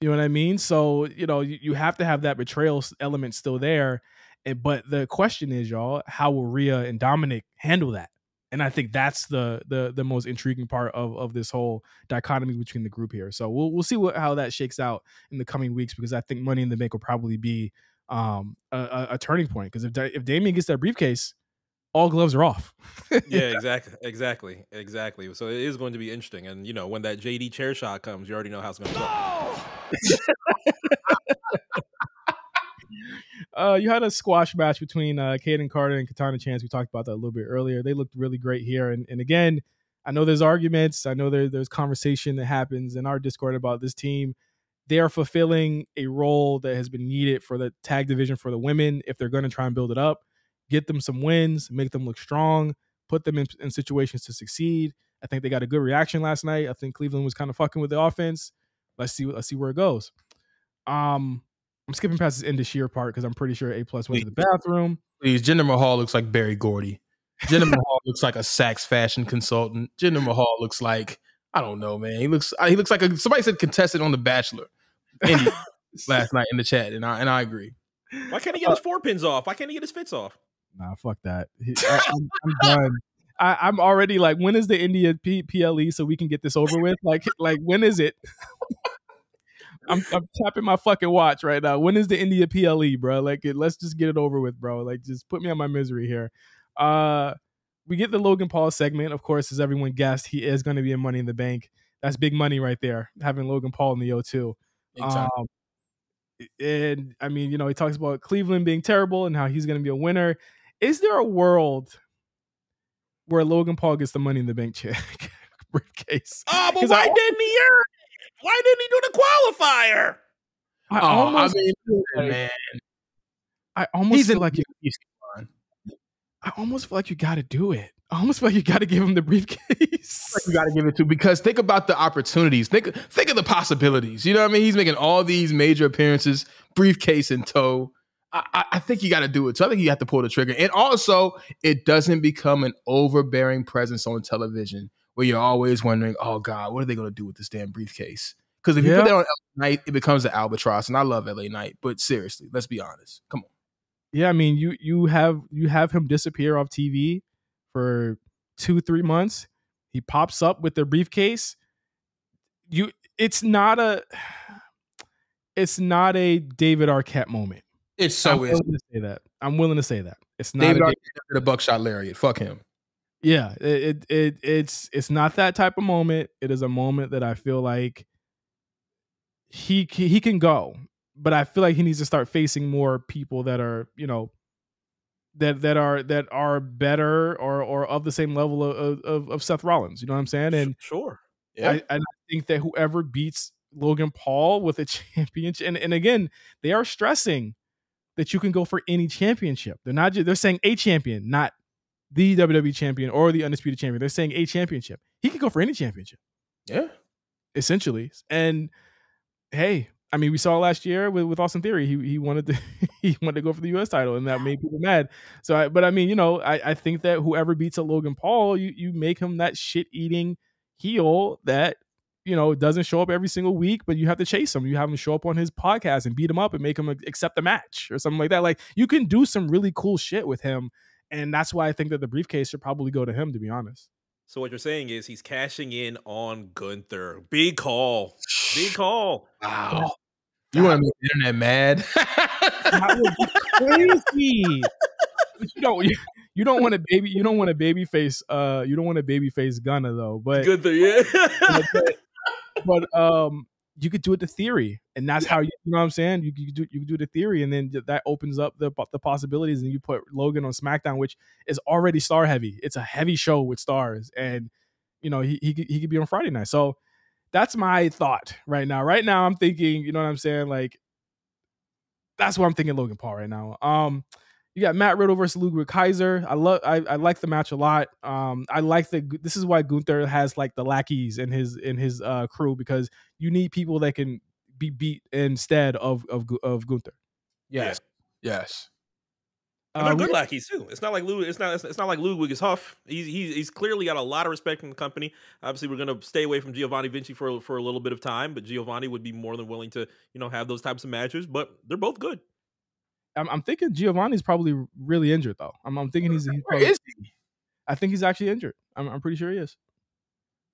You know what I mean? So, you know, you, you have to have that betrayal element still there. And, but the question is, y'all, how will Rhea and Dominik handle that? And I think that's the the the most intriguing part of of this whole dichotomy between the group here. So we'll we'll see what how that shakes out in the coming weeks because I think Money in the Bank will probably be um a, a, a turning point because if if Damian gets that briefcase, all gloves are off. yeah, exactly, exactly, exactly. So it is going to be interesting, and you know, when that JD chair shot comes, you already know how it's going to go. Uh, you had a squash match between uh, Kayden Carter and Katana Chance. We talked about that a little bit earlier. They looked really great here. And, and again, I know there's arguments. I know there, there's conversation that happens in our Discord about this team. They are fulfilling a role that has been needed for the tag division for the women. If they're going to try and build it up, get them some wins, make them look strong, put them in, in situations to succeed. I think they got a good reaction last night. I think Cleveland was kind of fucking with the offense. Let's see. Let's see where it goes. Um, I'm skipping past this end of sheer part because I'm pretty sure A plus went to the bathroom. Please, Jinder Mahal looks like Berry Gordy. Jinder Mahal looks like a Saks fashion consultant. Jinder Mahal looks like I don't know, man. He looks uh, he looks like a somebody said contestant on The Bachelor Indy, last night in the chat, and I and I agree. Why can't he get uh, his four pins off? Why can't he get his fits off? Nah, fuck that. He- I, am I'm done. I, I'm already like, when is the India P- PLE so we can get this over with? Like, like when is it? I'm, I'm tapping my fucking watch right now. When is the India PLE, bro? Like, it, let's just get it over with, bro. Like, just put me on my misery here. Uh, we get the Logan Paul segment. Of course, as everyone guessed, he is going to be in Money in the Bank. That's big money right there, having Logan Paul in the O2. Um, and I mean, you know, he talks about Cleveland being terrible and how he's going to be a winner. Is there a world where Logan Paul gets the Money in the Bank check briefcase? Oh, but why I- didn't he earn? Why didn't he do the qualifier? I Oh, almost, I mean, feel like, man, I almost he's feel in like you, he's fine. I almost feel like you got to do it. I almost feel like you got to give him the briefcase. you got to give it to because think about the opportunities. Think think of the possibilities. You know what I mean? He's making all these major appearances, briefcase in tow. I, I, I think you got to do it. So I think you have to pull the trigger. And also, it doesn't become an overbearing presence on television where you're always wondering, oh God, what are they going to do with this damn briefcase? Because if you Yeah. put that on LA Knight, it becomes an albatross. And I love LA Knight, but seriously, let's be honest. Come on. yeah, I mean, you you have you have him disappear off TV for two three months. He pops up with the briefcase. You, it's not a, it's not a David Arquette moment. It's so I'm so is. willing to say that. I'm willing to say that. It's not. David a Arquette did the buckshot lariat. Fuck him. Yeah, it, it it it's it's not that type of moment. It is a moment that I feel like he he can go, but I feel like he needs to start facing more people that are you know that that are that are better or or of the same level of of, of Seth Rollins. You know what I'm saying? And sure. Yeah. I, I think that whoever beats Logan Paul with a championship, and, and again, they are stressing that you can go for any championship. They're not just, they're saying a champion, not the WWE champion or the undisputed champion. They're saying a championship. He could go for any championship, yeah. essentially. And hey, I mean, we saw last year with, with Austin Theory, he he wanted to he wanted to go for the U.S. title, and that made people mad. So, I, but I mean, you know, I, I think that whoever beats a Logan Paul, you you make him that shit eating heel that you know doesn't show up every single week, but you have to chase him. You have him show up on his podcast and beat him up and make him accept the match or something like that. Like you can do some really cool shit with him, and that's why I think that the briefcase should probably go to him. To be honest. So what you're saying is he's cashing in on Gunther. Big call. Big call. Wow. You want to make the internet mad? That would be crazy. you don't you, you don't want a baby you don't want a baby face uh you don't want a baby face Gunner though. But Gunther, yeah. but, but, um you could do it to theory and that's how you, you know what I'm saying? You, you could do you could do the theory and then that opens up the the possibilities and you put Logan on SmackDown which is already star heavy. It's a heavy show with stars and you know he he could, he could be on Friday night. So that's my thought right now. Right now I'm thinking you know what I'm saying? Like that's what I'm thinking Logan Paul right now. Um, you got Matt Riddle versus Ludwig Kaiser. I love, I, I like the match a lot. Um, I like the. This is why Gunther has like the lackeys in his in his uh crew because you need people that can be beat instead of of of Gunther. yes. Yes. And they're Uh, good we- lackeys too. It's not like Ludwig. It's not. It's not like Ludwig is Huff. He's he's he's clearly got a lot of respect from the company. Obviously, we're gonna stay away from Giovanni Vinci for for a little bit of time, but Giovanni would be more than willing to you know have those types of matches. But they're both good. I'm, I'm thinking Giovanni's probably really injured though. I'm, I'm thinking he's. he's probably- is he? I think he's actually injured. I'm, I'm pretty sure he is.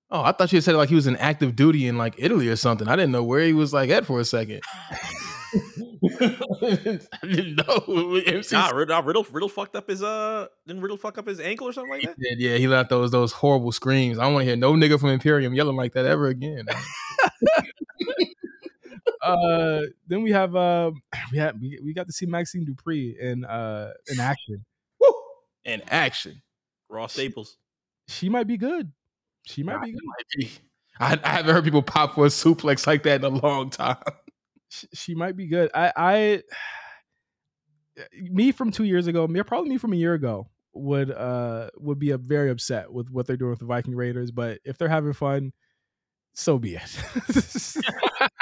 Oh, I thought you said like he was in active duty in like Italy or something. I didn't know where he was like at for a second. I didn't know. MC Nah, Riddle, nah, Riddle Riddle fucked up his uh. Didn't Riddle fuck up his ankle or something like that? did, yeah, he left those those horrible screams. I don't want to hear no nigga from Imperium yelling like that ever again. Uh, then we have uh, we had we, we got to see Maxxine Dupri in uh in action. Woo! In action. Raw Staples. She might be good. She might Nah, be good. might be. I, I haven't heard people pop for a suplex like that in a long time. She, she might be good. I I me from two years ago, me probably me from a year ago would uh would be a very upset with what they're doing with the Viking Raiders. But if they're having fun, so be it.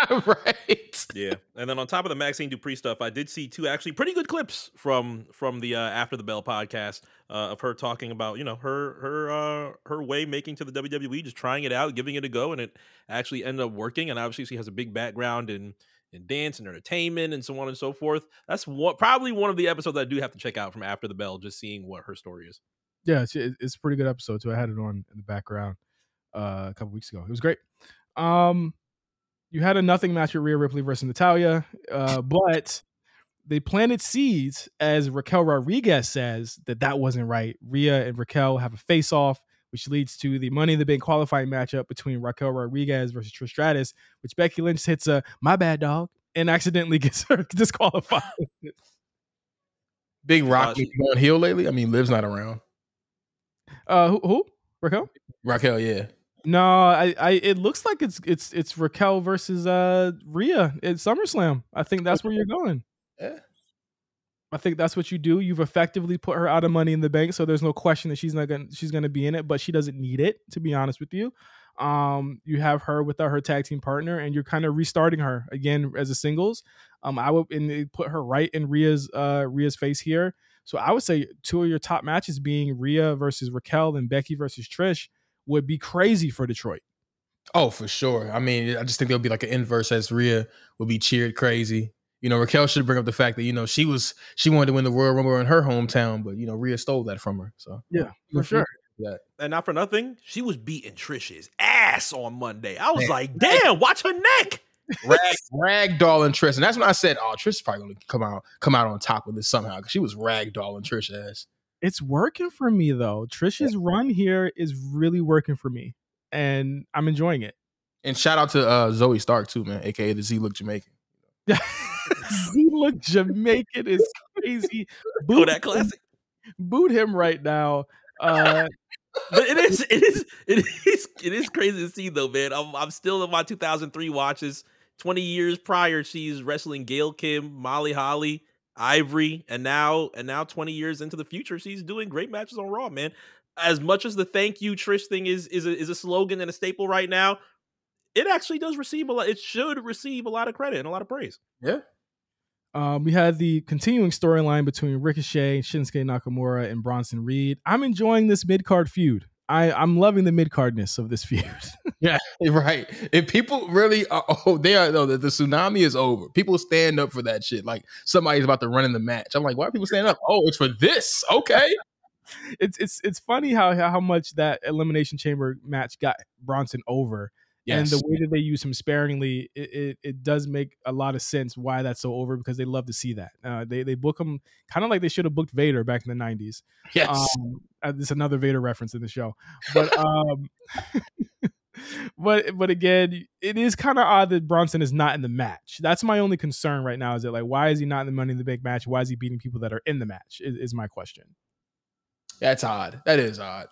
right. Yeah, and then on top of the Maxxine Dupri stuff, I did see two actually pretty good clips from from the uh, After the Bell podcast uh, of her talking about you know her her uh, her way making to the WWE, just trying it out, giving it a go, and it actually ended up working. And obviously, she has a big background in in dance and entertainment and so on and so forth. That's what probably one of the episodes I do have to check out from After the Bell, just seeing what her story is. Yeah, it's, it's a pretty good episode too. I had it on in the background uh, a couple weeks ago. It was great. Um, you had a nothing match with Rhea Ripley versus Natalya, uh, but they planted seeds, as Raquel Rodriguez says, that that wasn't right. Rhea and Raquel have a face off, which leads to the Money in the Bank qualifying matchup between Raquel Rodriguez versus Trish Stratus, which Becky Lynch hits a my bad dog and accidentally gets her disqualified. Big Rock uh, she, going heel lately. I mean, Liv's not around. Uh, who? who? Raquel? Raquel, yeah. No, I, I, it looks like it's it's it's Raquel versus uh Rhea at SummerSlam. I think that's where you're going. Yeah. I think that's what you do. You've effectively put her out of money in the bank, so there's no question that she's not gonna she's gonna be in it, but she doesn't need it, to be honest with you. Um, you have her without her tag team partner, and you're kind of restarting her again as a singles. Um, I would and put her right in Rhea's uh Rhea's face here. So I would say two of your top matches being Rhea versus Raquel and Becky versus Trish would be crazy for Detroit. Oh, for sure. I mean, I just think there'll be like an inverse as Rhea will be cheered crazy. You know, Raquel should bring up the fact that you know she was she wanted to win the Royal Rumble in her hometown, but you know Rhea stole that from her. So yeah, for sure. That. And not for nothing, she was beating Trish's ass on Monday. I was Man. like, damn, watch her neck. Rag, ragdolling Trish, and that's when I said, "Oh, Trish is probably gonna come out come out on top of this somehow." Because she was ragdolling Trish ass. It's working for me though. Trish's yeah. run here is really working for me, and I'm enjoying it. And shout out to uh, Zoey Stark too, man, aka the Z Look Jamaican. Yeah, Z Look Jamaican is crazy. Boot oh, that classic. Boot him right now. Uh, but it is, it is, it is, it is crazy to see though, man. I'm, I'm still in my 2003 watches. 20 years prior, she's wrestling Gail Kim, Molly Holly, Ivory, and now and now 20 years into the future, she's doing great matches on Raw, man. As much as the thank you Trish thing is is a, is a slogan and a staple right now, it actually does receive a lot. It should receive a lot of credit and a lot of praise. Yeah. Um, we had the continuing storyline between Ricochet, Shinsuke Nakamura, and Bronson Reed. I'm enjoying this mid card feud. I, I'm loving the mid cardness of this feud. yeah, right. If people really are, oh, they are though, the, the tsunami is over. People stand up for that shit. Like somebody's about to run in the match. I'm like, why are people standing up? Oh, it's for this. Okay. it's it's it's funny how how much that elimination chamber match got Bronson over. Yes. And the way that they use him sparingly, it, it, it, does make a lot of sense why that's so over because they love to see that. Uh, they they book him kind of like they should have booked Vader back in the '90s. Yes, um, uh, this another Vader reference in the show, but um, but but again, it is kind of odd that Bronson is not in the match. That's my only concern right now. Is that like why is he not in the Money in the Bank match? Why is he beating people that are in the match? Is, is my question. That's odd. That is odd.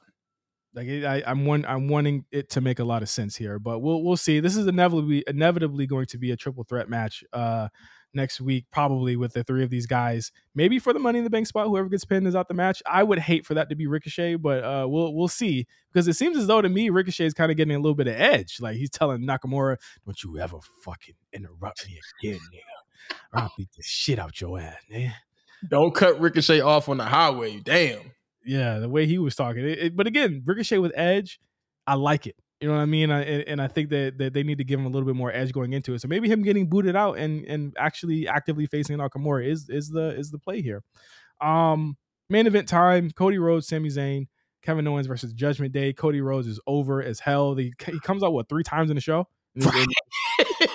Like I, I'm one, I'm wanting it to make a lot of sense here, but we'll we'll see. This is inevitably inevitably going to be a triple threat match uh, next week, probably with the three of these guys. Maybe for the Money in the Bank spot, whoever gets pinned is out the match. I would hate for that to be Ricochet, but uh, we'll we'll see because it seems as though to me Ricochet is kind of getting a little bit of edge. Like he's telling Nakamura, "Don't you ever fucking interrupt me again, nigga, I'll beat the shit out your ass, man." Don't cut Ricochet off on the highway, damn yeah, the way he was talking. It, it, but again, Ricochet with Edge, I like it. You know what I mean? I, and I think that, that they need to give him a little bit more edge going into it. So maybe him getting booted out and and actually actively facing Nakamura is is the is the play here. Um, main event time: Cody Rhodes, Sami Zayn, Kevin Owens versus Judgment Day. Cody Rhodes is over as hell. The, he comes out what three times in the show. Right.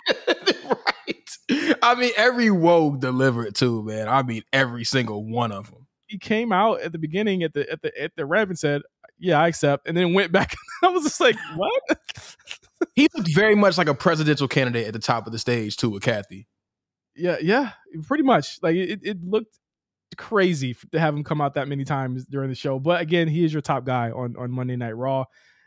right. I mean, every woe delivered too, man. I mean, every single one of them he came out at the beginning at the at the at the ramp and said, "Yeah, I accept," and then went back. I was just like, "What?" he looked very much like a presidential candidate at the top of the stage too with Kathy. Yeah, yeah, pretty much. Like it, it looked crazy to have him come out that many times during the show. But again, he is your top guy on on Monday Night Raw.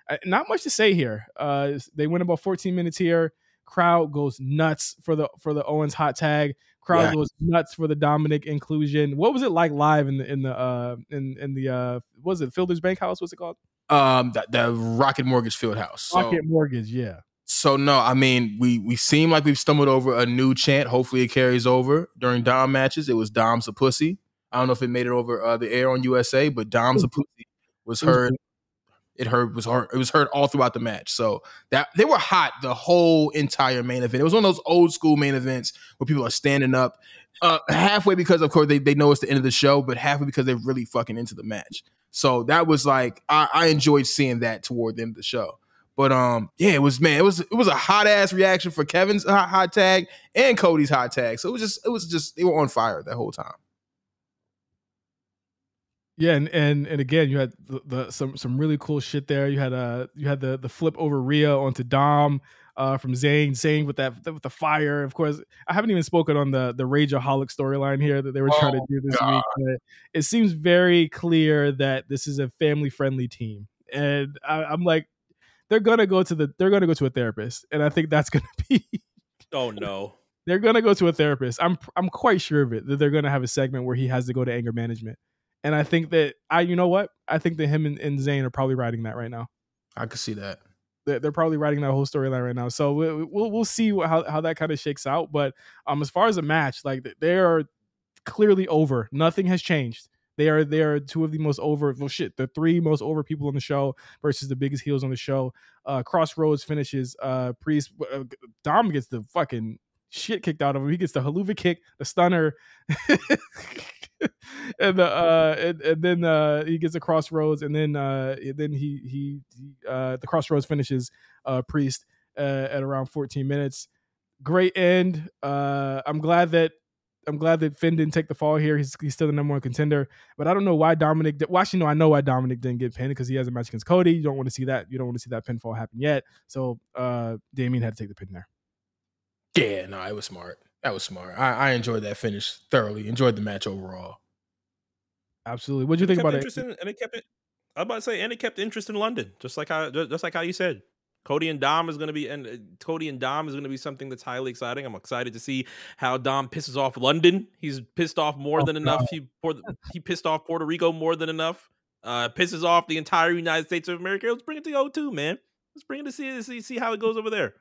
Uh, not much to say here. Uh, they went about 14 minutes here. Crowd goes nuts for the for the Owens hot tag. Crowd yeah. goes nuts for the Dominik inclusion. What was it like live in the in the uh in in the uh was it Fielder's Bank House? What's it called? Um, the, the Rocket Mortgage Field House. So, Rocket Mortgage, yeah. So no, I mean we we seem like we've stumbled over a new chant. Hopefully it carries over during Dom matches. It was Dom's a pussy. I don't know if it made it over uh, the air on USA, but Dom's a pussy was heard it heard was heard it was heard all throughout the match. So that they were hot the whole entire main event. It was one of those old school main events where people are standing up uh, halfway because of course they, they know it's the end of the show, but halfway because they're really fucking into the match. So that was like I, I enjoyed seeing that toward the end of the show. But um, yeah, it was man, it was it was a hot ass reaction for Kevin's hot, hot tag and Cody's hot tag. So it was just it was just they were on fire the whole time. Yeah, and and and again, you had the, the some some really cool shit there. You had uh you had the the flip over Rhea onto Dom uh from Zayn, Zayn with that with the fire. Of course, I haven't even spoken on the the Rageaholic storyline here that they were trying to Oh, do this God. week. But it seems very clear that this is a family friendly team, and I, I'm like, they're gonna go to the they're gonna go to a therapist, and I think that's gonna be Oh no. they're gonna go to a therapist. I'm I'm quite sure of it that they're gonna have a segment where he has to go to anger management. And I think that I, you know what? I think that him and, and Zayn are probably writing that right now. I could see that. They're, they're probably writing that whole storyline right now. So we- we'll we'll see how how that kind of shakes out. But um, as far as a match, like they are clearly over. Nothing has changed. They are they are two of the most over well shit the three most over people on the show versus the biggest heels on the show. Uh, Crossroads finishes. Uh, Priest uh, Dom gets the fucking shit kicked out of him. He gets the Helluva kick, the stunner, and the uh and, and then uh he gets a crossroads, and then uh then he he, he uh the crossroads finishes uh Priest uh, at around 14 minutes. Great end. Uh, I'm glad that I'm glad that Finn didn't take the fall here. He's, he's still the number one contender. But I don't know why Dominik. Did, well, actually, no, I know why Dominik didn't get pinned because he has a match against Cody. You don't want to see that. You don't want to see that pinfall happen yet. So uh, Damian had to take the pin there. Yeah, no, it was smart. That was smart. I, I enjoyed that finish thoroughly. Enjoyed the match overall. Absolutely. What do you think about it? interest in- and it kept it. I was about to say, and it kept interest in London, just like how just, just like how you said. Cody and Dom is going to be, and uh, Cody and Dom is going to be something that's highly exciting. I'm excited to see how Dom pisses off London. He's pissed off more Oh, than enough. He Puerto, he pissed off Puerto Rico more than enough. Uh, pisses off the entire United States of America. Let's bring it to O2, man. Let's bring it to see see see how it goes over there.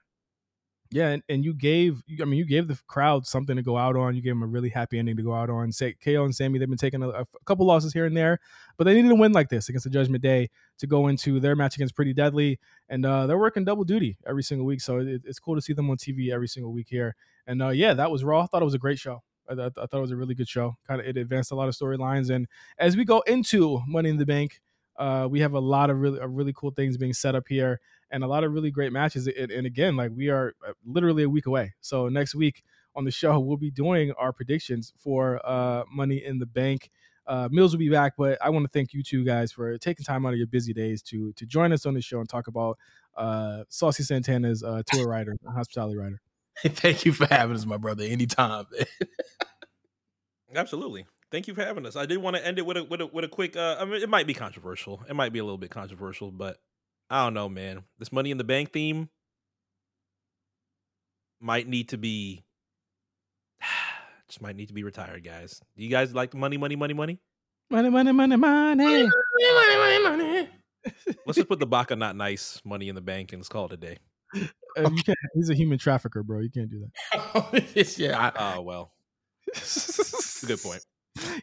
Yeah, and, and you gave I mean you gave the crowd something to go out on. You gave them a really happy ending to go out on. Say KO and Sami, they've been taking a, a couple losses here and there, but they needed to win like this against the Judgment Day to go into their match against Pretty Deadly, and uh, they're working double duty every single week. So it, it's cool to see them on TV every single week here. And uh, yeah, that was Raw. I thought it was a great show. I, th- I thought it was a really good show. Kind of it advanced a lot of storylines, and as we go into Money in the Bank, uh, we have a lot of really uh, really cool things being set up here and a lot of really great matches. And, and again, like we are uh, literally a week away. So next week on the show, we'll be doing our predictions for uh, Money in the Bank. Uh, Mills will be back, but I want to thank you two guys for taking time out of your busy days to to join us on the show and talk about uh, Saucy Santana's uh, tour rider, hospitality rider. Thank you for having us, my brother. Anytime. Absolutely. Thank you for having us. I did want to end it with a with a with a quick. Uh, I mean, it might be controversial. It might be a little bit controversial, but I don't know, man. This Money in the Bank theme might need to be. Just might need to be retired, guys. Do you guys like money, money, money, money? Money, money, money, money. money Let's just put the Baka not nice money in the bank and let's call it a day. Uh, you can't, he's a human trafficker, bro. You can't do that. yeah, I, Oh well, good point.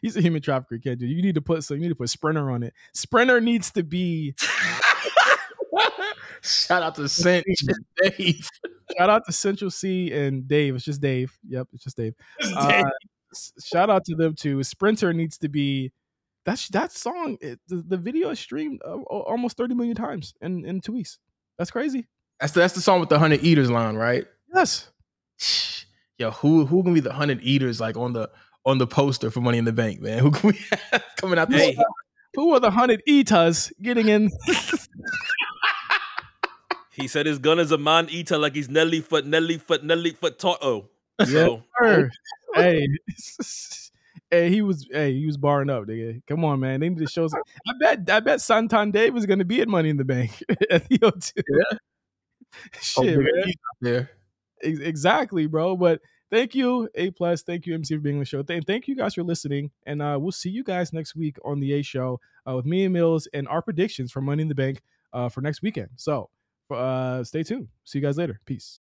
He's a human trafficker. You can't do. You need to put so you need to put Sprinter on it. Sprinter needs to be. shout out to Cinch Dave. Shout out to Central Cee and Dave. It's just Dave. Yep, it's just Dave. Uh, s- shout out to them too. Sprinter needs to be. That's that song. It, the, the video is streamed uh, almost thirty million times in in two weeks. That's crazy. That's the, that's the song with the hundred eaters line, right? Yes. Yo, who who can be the hundred eaters like on the on the poster for Money in the Bank, man? Who can we have coming out? Hey, Who are the hundred eaters getting in? he said his gun is a man eater, like he's Nelly foot, Nelly foot, Nelly Furtado. Yeah. So Sir. hey, hey, he was hey, he was barring up, nigga. Come on, man. They need to show some. I bet I bet Santan Dave is gonna be at Money in the Bank at the O2. Yeah. Oh, Shit, big man. E's out there. Exactly, bro. But thank you, A plus. Thank you, MC, for being on the show. Th- thank you guys for listening. And uh, we'll see you guys next week on the A show uh, with me and Mills and our predictions for Money in the Bank uh, for next weekend. So uh, stay tuned. See you guys later. Peace.